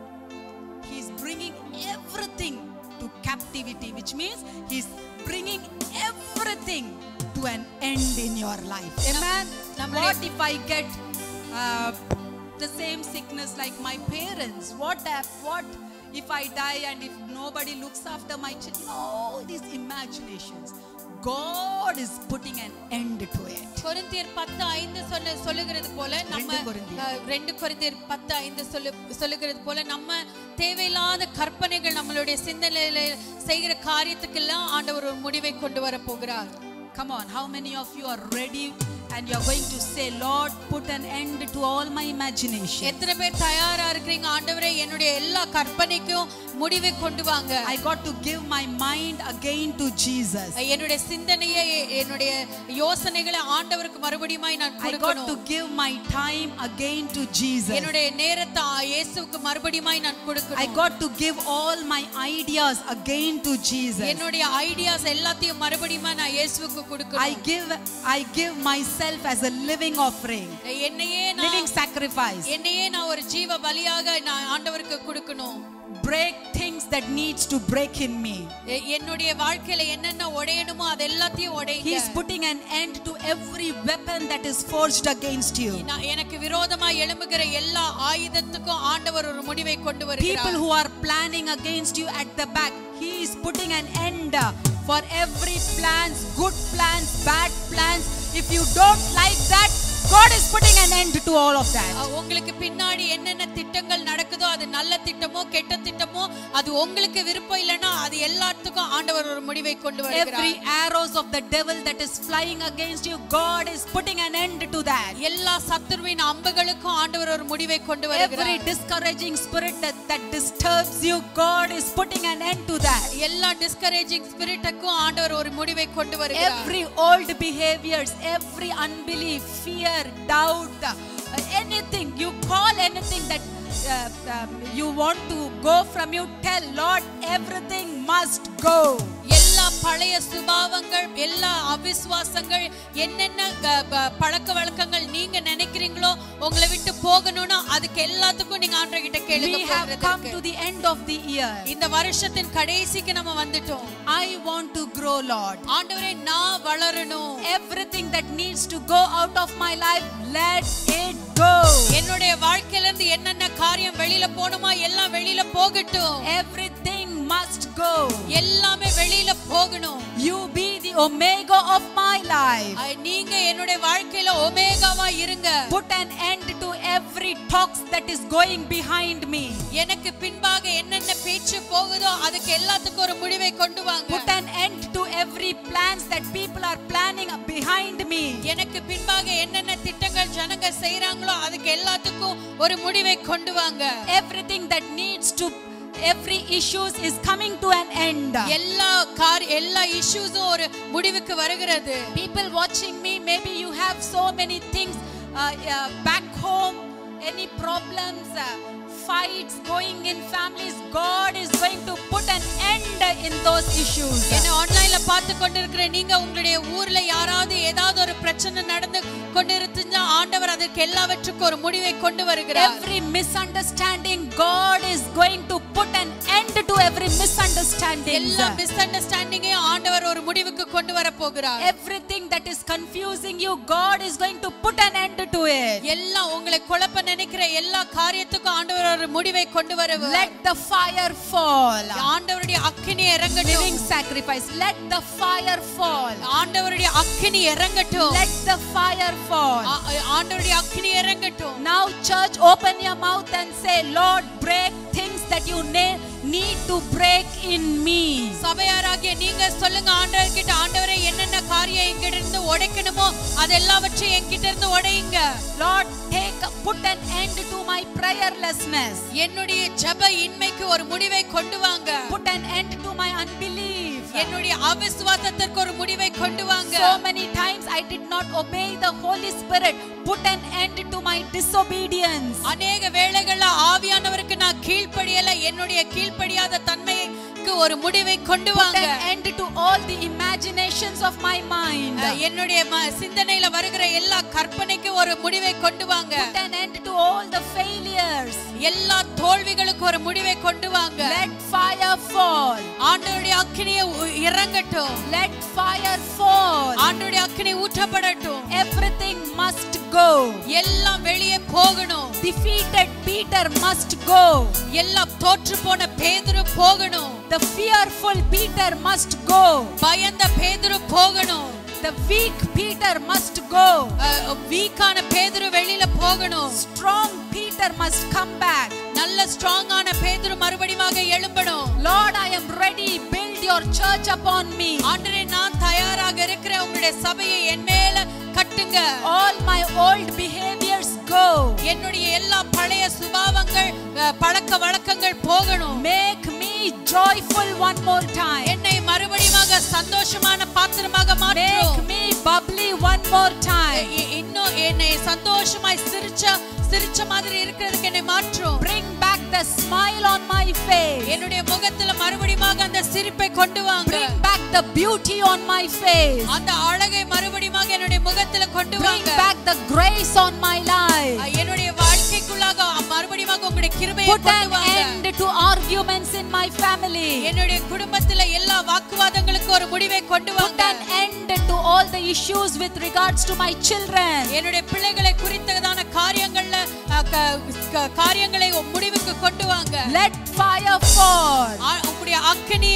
He's bringing everything to captivity, which means He's bringing everything to an end in your life. Amen. What if I get uh, the same sickness like my parents? What if, what if I die and if nobody looks after my children? All these imaginations. God is putting an end to it. கொரிந்தியர் பத்து ஐந்து சொல்ல சொல்லுகிறது போல நம்ம ரெண்டு கொரிந்தியர். அஹ், ரெண்டு கொரிந்தியர் பத்து ஐந்து சொல்லு சொல்லுகிறது போல நம்ம தேவையில்லாத கற்பனைகள் நம்மளுடைய சிந்தனையில செய்கிற காரியத்துக்கெல்லாம் ஆண்டவர் ஒரு முடிவை கொண்டு வர போகிறார் Come on, how many of you are ready and you're going to say, Lord, put an end to all my imagination. எத்தனை பேர் தயாரா இருக்கிறீங்க ஆண்டவரே என்னுடைய எல்லா கற்பனைக்கும் முடிவை கொண்டு வாங்க I got to give my mind again to Jesus. என்னுடைய சிந்தனையை என்னுடைய யோசனைகளை ஆண்டவருக்கு மறுபடியுமாய் நான் I got to கொடுக்கணும் give my time again to Jesus. என்னுடைய நேரத்தை இயேசுவுக்கு மறுபடியுமாய் நான் I கொடுக்கணும் got to give all my ideas again to Jesus. என்னுடைய ஐடியாஸ் எல்லாத்தையும் மறுபடியுமா நான் இயேசுவுக்கு I கொடுக்கணும் give I give myself as a living offering, என்னையே living நான் sacrifice. என்னையே நான் ஒரு ஜீவ பலியாக நான் ஆண்டவருக்கு கொடுக்கணும் Break things that needs to break in me. எ- என்னுடைய வாழ்க்கையில என்னென்ன உடையணுமோ அது எல்லாத்தையும் உடையுங்க He's putting an end to every weapon that is forged against you. நான் எனக்கு விரோதமா எழும்புகிற எல்லா ஆயுதத்துக்கும் ஆண்டவர் ஒரு முடிவை கொண்டு People வருகிறார் who are planning against you at the back, He is putting an end for every plans, good plans, bad plans. if you don't like that, God is putting an end to all of that. உங்களுக்கு பின்னாடி என்னென்ன திட்டங்கள் நடக்குதோ அது நல்ல திட்டமோ கெட்ட திட்டமோ அது உங்களுக்கு விருப்பம் இல்லைன்னா அது எல்லாத்துக்கும் ஆண்டவர் ஒரு முடிவை கொண்டு Every வருகிறார் arrows of the devil that is flying against you, God is putting an end to that. எல்லா சத்துருவின் அம்புகளுக்கும் ஆண்டவர் ஒரு முடிவை கொண்டு Every வருகிறார் discouraging spirit that, that disturbs you, God is putting an end to that. எல்லா discouraging ஸ்பிரிட்டுக்கும் ஆண்டவர் ஒரு முடிவை கொண்டு வருகிறார் Every old behaviors, every unbelief, fear, doubt, uh, anything, you call anything that uh, um, you want to go from you, tell Lord, everything must go. எல்லா பழைய சுபாவங்கள் எல்லா அவிசுவாசங்கள் என்னென்ன பழக்க வழக்கங்கள் நீங்க நினைக்கிறீங்களோ உங்களை விட்டு போகணும்னா அதுக்கு எல்லாத்துக்கும் நீங்க ஆண்டவர் கிட்ட கேளுங்க We have come போகிறதுக்கு. to the end of the year. இந்த வருஷத்தின் கடைசிக்கு நம்ம வந்துட்டோம் I want to grow, Lord. ஆண்டவரே நான் வளரணும் Everything that needs to go out of my life, let it go. என்னுடைய வாழ்க்கையில இருந்து என்னென்ன காரியம் வெளியில போகணுமா எல்லாம் வெளியில போகட்டும் Everything must go. எல்லாமே வெளியில போகணும் You be the omega of my life. நீங்க என்னுடைய வாழ்க்கையில ஒமேகாவா இருங்க Put an end to every talks that is going behind me. எனக்கு பின்பாக என்னென்ன பேச்சு போகுதோ அதுக்கு எல்லாத்துக்கும் ஒரு முடிவை கொண்டு வாங்க Put an end to every plans that people are planning behind me. எனக்கு பின்பாக என்னென்ன திட்டங்கள் ஜனங்க செய்றாங்களோ அதுக்கு எல்லாத்துக்கும் ஒரு முடிவை கொண்டு வாங்க Everything that needs to, every issues is coming to an end. எல்லா கார் எல்லா இஷ்யூஸும் ஒரு முடிவுக்கு வருகிறது People watching me, maybe you have so many things uh, uh, back home, any problems, uh, fights going in families. God is going to put an end in those issues. என்ன ஆன்லைன்ல பார்த்து கொண்டிருக்கிற நீங்க உங்களுடைய ஊர்ல யாராவது ஏதாவது ஒரு பிரச்சனை நடந்து கொண்டிருந்தா ஆண்டவர் அதற்கு எல்லாவற்றுக்கும் ஒரு முடிவை கொண்டு வருகிறார் Every misunderstanding, God is going to put an end to every misunderstanding. எல்லா மிஸ் அண்டர்ஸ்டாண்டிங்கையும் ஆண்டவர் ஒரு முடிவுக்கு கொண்டு வர போகிறார் Everything that is confusing you, God is going to put an end to it. எல்லாம் உங்களை குழப்ப நினைக்கிற எல்லா காரியத்துக்கும் ஆண்டவர் ஒரு முடிவை கொண்டு வருவார் Let the fire fall. ஆண்டவருடைய அக்கினி இறங்கட்டும் Living sacrifice. Let the fire fall. ஆண்டவருடைய அக்கினி இறங்கட்டும் Let the fire fall. ஆ- ஆண்டவருடைய அக்கினி இறங்கட்டும் Now, church, open your mouth and say, Lord, break things that you ne- need to break in me. சபையாராகிய நீங்க சொல்லுங்க ஆண்டவர் கிட்ட ஆண்டவரே என்னென்ன காரியம் எங்கிட்ட இருந்து உடைக்கணுமோ அது எல்லாவற்றையும் என்கிட்ட இருந்து உடையுங்க Lord, take put an end to my prayerlessness. என்னுடைய ஜெப இன்மைக்கு ஒரு முடிவை கொண்டு வாங்க Put an end to my unbelief. என்னுடைய அவிசுவாசத்திற்கு ஒரு முடிவை கொண்டு வாங்க So many times I did not obey the Holy Spirit. Put an end to my disobedience. அநேக வேளைகள்ல ஆவியானவருக்கு நான் கீழ்ப்படியல என்னுடைய கீழ்ப்படியாத தன்மைக்கு ஒரு முடிவை கொண்டு வாங்க end to all the imaginations of my mind. என்னுடைய சிந்தனையில வருகிற எல்லா கற்பனைக்கு ஒரு முடிவை கொண்டு வாங்க Put an end to all the failures. எல்லா தோல்விகளுக்கு ஒரு முடிவை கொண்டு வாங்க Let fire fall. ஆண்டவருடைய அக்கினியை இறங்கட்டும் Let fire fall. ஆண்டவருடைய அக்கினி ஊற்றப்படட்டும் Everything must go. எல்லாம் வெளியே போகணும் Defeated Peter must go. எல்லாம் தோற்று போன பேதுரு போகணும் The fearful Peter must go. பயந்த பேதுரு போகணும் The weak Peter must go. வீக்கான பேதுரு வெளியில போகணும் Strong Peter must come back. நல்ல ஸ்ட்ராங்கான பேதுரு மறுபடியும் எழும்பணும் Lord, I am ready. your church upon me. ஆண்டவரே நான் தயாராக இருக்கிற உங்களுடைய சபையை என் மேல கட்டுங்க. All my old behaviors go. என்னுடைய எல்லா பழைய சுபாவங்கள் பழக்க வழக்கங்கள் போகணும். Make me joyful one more time. என்னை மறுபடியும் சந்தோஷமான பாத்திரமாக மாற்றும். Make me bubbly one more time. இன்னும் என்னை சந்தோஷமாய் சிரிச்ச சிரிச்ச மாதிரி இருக்கிறதுக்கு என்னை மாற்றும். Bring back the smile on my face. என்னுடைய முகத்துல மறுபடியும் அந்த சிரிப்பை கொண்டு வாங்க Bring back the beauty on my face. அந்த அழகை மறுபடியும் என்னுடைய முகத்துல கொண்டு Bring வாங்க back the grace on my life. என்னுடைய வாழ்க்கைக்குள்ளாக மறுபடியும் உங்களுடைய கிருபையை Put கொண்டு an வாங்க end to arguments in my family. என்னுடைய குடும்பத்துல எல்லா வாக்குவாதங்களுக்கு ஒரு முடிவை கொண்டு Put வாங்க an end to all the issues with regards to my children. என்னுடைய பிள்ளைகளை குறித்ததான காரியங்கள்ல காரியங்களை முடிவுக்கு கொண்டு வாங்க Let fire fall. ஆ- உம்முடைய அக்கினி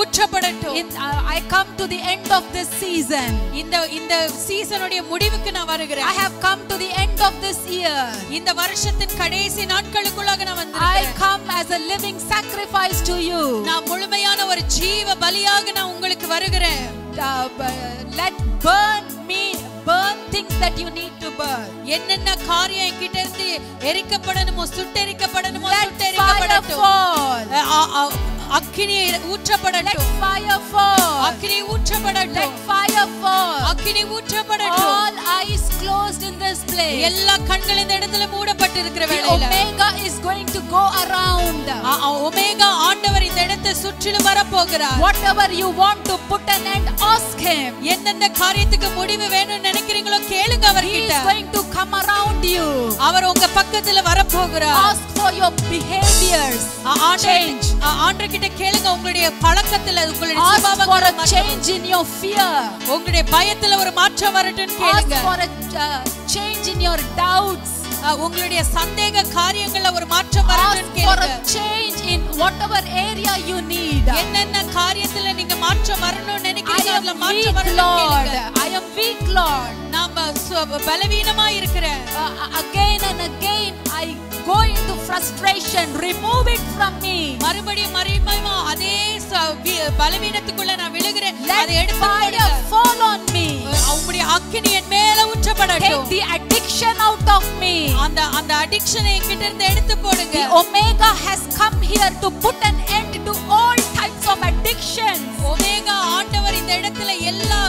ஊற்றப்படட்டும் uh, I come to the end of this season. இந்த இந்த சீசனுடைய முடிவுக்கு நான் I வருகிறேன் have come to the end of this year. இந்த வருஷத்தின் கடைசி நாட்களுக்குள்ளாக நான் I வந்திருக்கிறேன் come as a living sacrifice to you. நான் முழுமையான ஒரு ஜீவ பலியாக நான் உங்களுக்கு வருகிறேன் Uh, let burn me, burn things that you need to burn. என்னென்ன காரியம் என்கிட்ட இருந்து எரிக்கப்படணுமோ சுட்டெரிக்கப்படணுமோ சுட்டெரிக்கப்படட்டும் அக்கினி Let ஊற்றப்படட்டும் fire fall. அக்கினி Let ஊற்றப்படட்டும் fire fall. அக்கினி ஊற்றப்படட்டும் All eyes closed in this place. எல்லா கண்கள் இந்த இடத்துல மூடப்பட்டிருக்கிற வேளையில Omega is going to go around. Omega ஆண்டவர் இந்த இடத்தை சுற்றிலும் வரப்போகிறார் Whatever you want to put an end, ask Him. எந்தெந்த காரியத்துக்கு முடிவு வேணும்னு நினைக்கிறீங்களோ கேளுங்க He அவர்கிட்ட is going to come around you. அவர் உங்க பக்கத்துல வரப்போகிறார் Ask for your behaviors. ஆ- ஆண்டவர் கேளுங்க உங்களுடைய பழக்கத்துல உங்களுடைய மாற்றம். change in your fear. உங்களுடைய பயத்துல ஒரு மாற்றம் வரட்டும்னு Ask கேளுங்க for a uh, change in your doubts. ஆ, உங்களுடைய சந்தேக காரியங்கள்ல ஒரு மாற்றம் Ask வரட்டும்னு for கேளுங்க a change in whatever area you need. என்னென்ன காரியத்துல நீங்க மாற்றம் வரணும்னு am அதுல மாற்றம் Lord. கேளுங்க I am weak, Lord. நாம பலவீனமா இருக்கிறேன் Uh, again and again, I go into frustration. Remove it from me. மறுபடியும் மறுபடியும் அதே பலவீனத்துக்குள்ள நான் விழுகிறேன் அதை எடுத்து fall on me. உங்களுடைய அக்கினி என் மேல Take ஊற்றப்படட்டும் the addiction out of me. அந்த அந்த அடிக்ஷனை என்கிட்ட இருந்து எடுத்து போடுங்க Omega has come here to put an end of addictions. Omega ஆண்டவர் இந்த இடத்துல எல்லா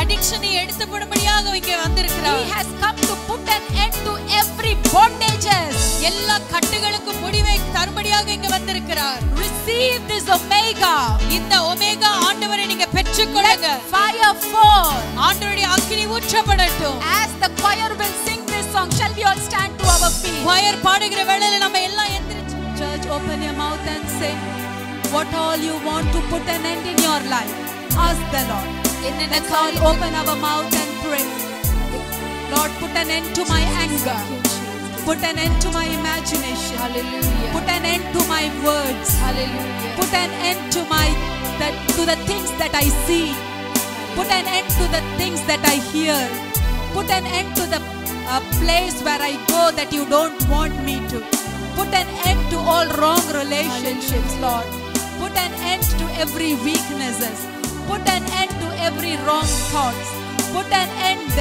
அடிக்ஷனை எடுத்து போடும்படியாக இங்க He வந்திருக்கிறார் has come to put an end to every bondages. எல்லா கட்டுகளுக்கும் முடிவை தரும்படியாக இங்க வந்திருக்கிறார் Receive this Omega. இந்த ஒமேகா ஆண்டவரை நீங்க பெற்றுக்கொள்ளுங்க fire fall. ஆண்டவருடைய அக்கினி ஊற்றப்படட்டும் As the choir will sing this song, shall we all stand to our feet? Choir பாடுகிற வேளையில நம்ம எல்லாம் எந்திரிச்சு Church, open your mouth and say what all you want to put an end in your life. Ask the Lord. Let's all open our mouth and pray. Lord, put an end to my anger. Put an end to my imagination. Hallelujah. Put an end to my words. Hallelujah. Put an end to my that to the things that I see. Put an end to the things that I hear. Put an end to the uh, place where I go that you don't want me to. Put an end to all wrong relationships, Lord Put an end to every weaknesses. Put an end to every wrong thoughts. Put an end.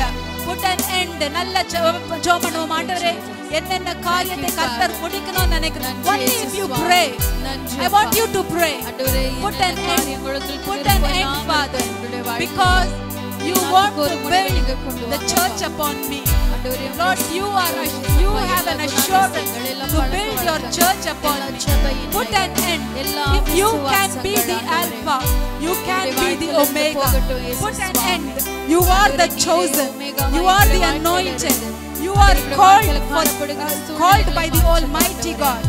Put an end. நல்ல ஜெபம் பண்ணுவோம் ஆண்டவரே என்னென்ன காரியத்தை கர்த்தர் முடிக்கணும்னு நினைக்கிறேன் only if you pray I want you to pray put an end put an end father because you want to build the church upon me Lord you are you have an assurance to build your church upon me. Put an end. If you can be the alpha you can be the omega. Put an end. You are the chosen. You are the anointed. You are called for called by the almighty god.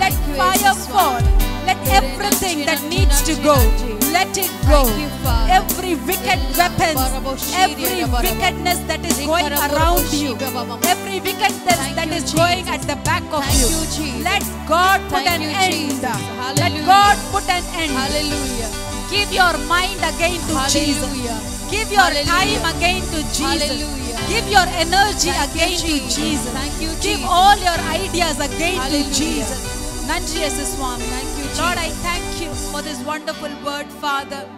Let fire fall. Let everything that needs to go let it go. Every wicked weapon, every wickedness that is going around you, every wickedness that is going at the back of you, let God put an end. Let God put an end. Hallelujah. Give your mind again to Jesus. Give your time again to Jesus. Give your energy Thank again you, to Jesus. You, Jesus. Give all your ideas again Hallelujah. to Jesus. Nanji Swami. Lord, I thank you for this wonderful word, Father.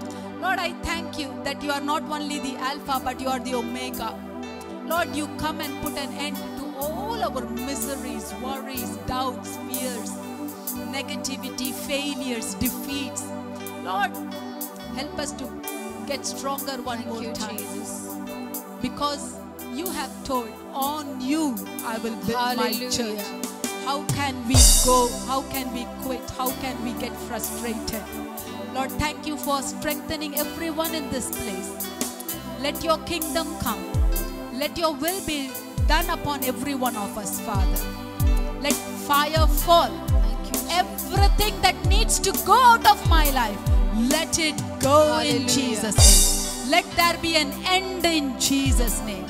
Lord, I thank you that you are not only the Alpha, but you are the Omega. Lord, you come and put an end to all our miseries, worries, doubts, fears. negativity, failures, defeats. Lord, help us to get stronger one more you, time. Jesus. Because you have told, on you I will build my church. How can we go? How can we quit? How can we get frustrated? Lord, thank you for strengthening everyone in this place. Let your kingdom come. Let your will be done upon every one of us, Father. Let fire fall. Thank you. Everything that needs to go out of my life, let it go in Jesus' name. Let there be an end in Jesus' name.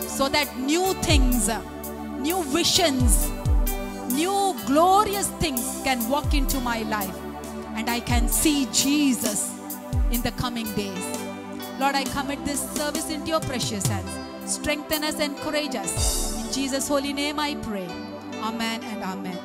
So that new things, uh, new visions, new glorious things can walk into my life and I can see Jesus in the coming days. Lord, I commit this service into your precious hands. Strengthen us, and encourage us. In Jesus' holy name I pray. Amen and amen.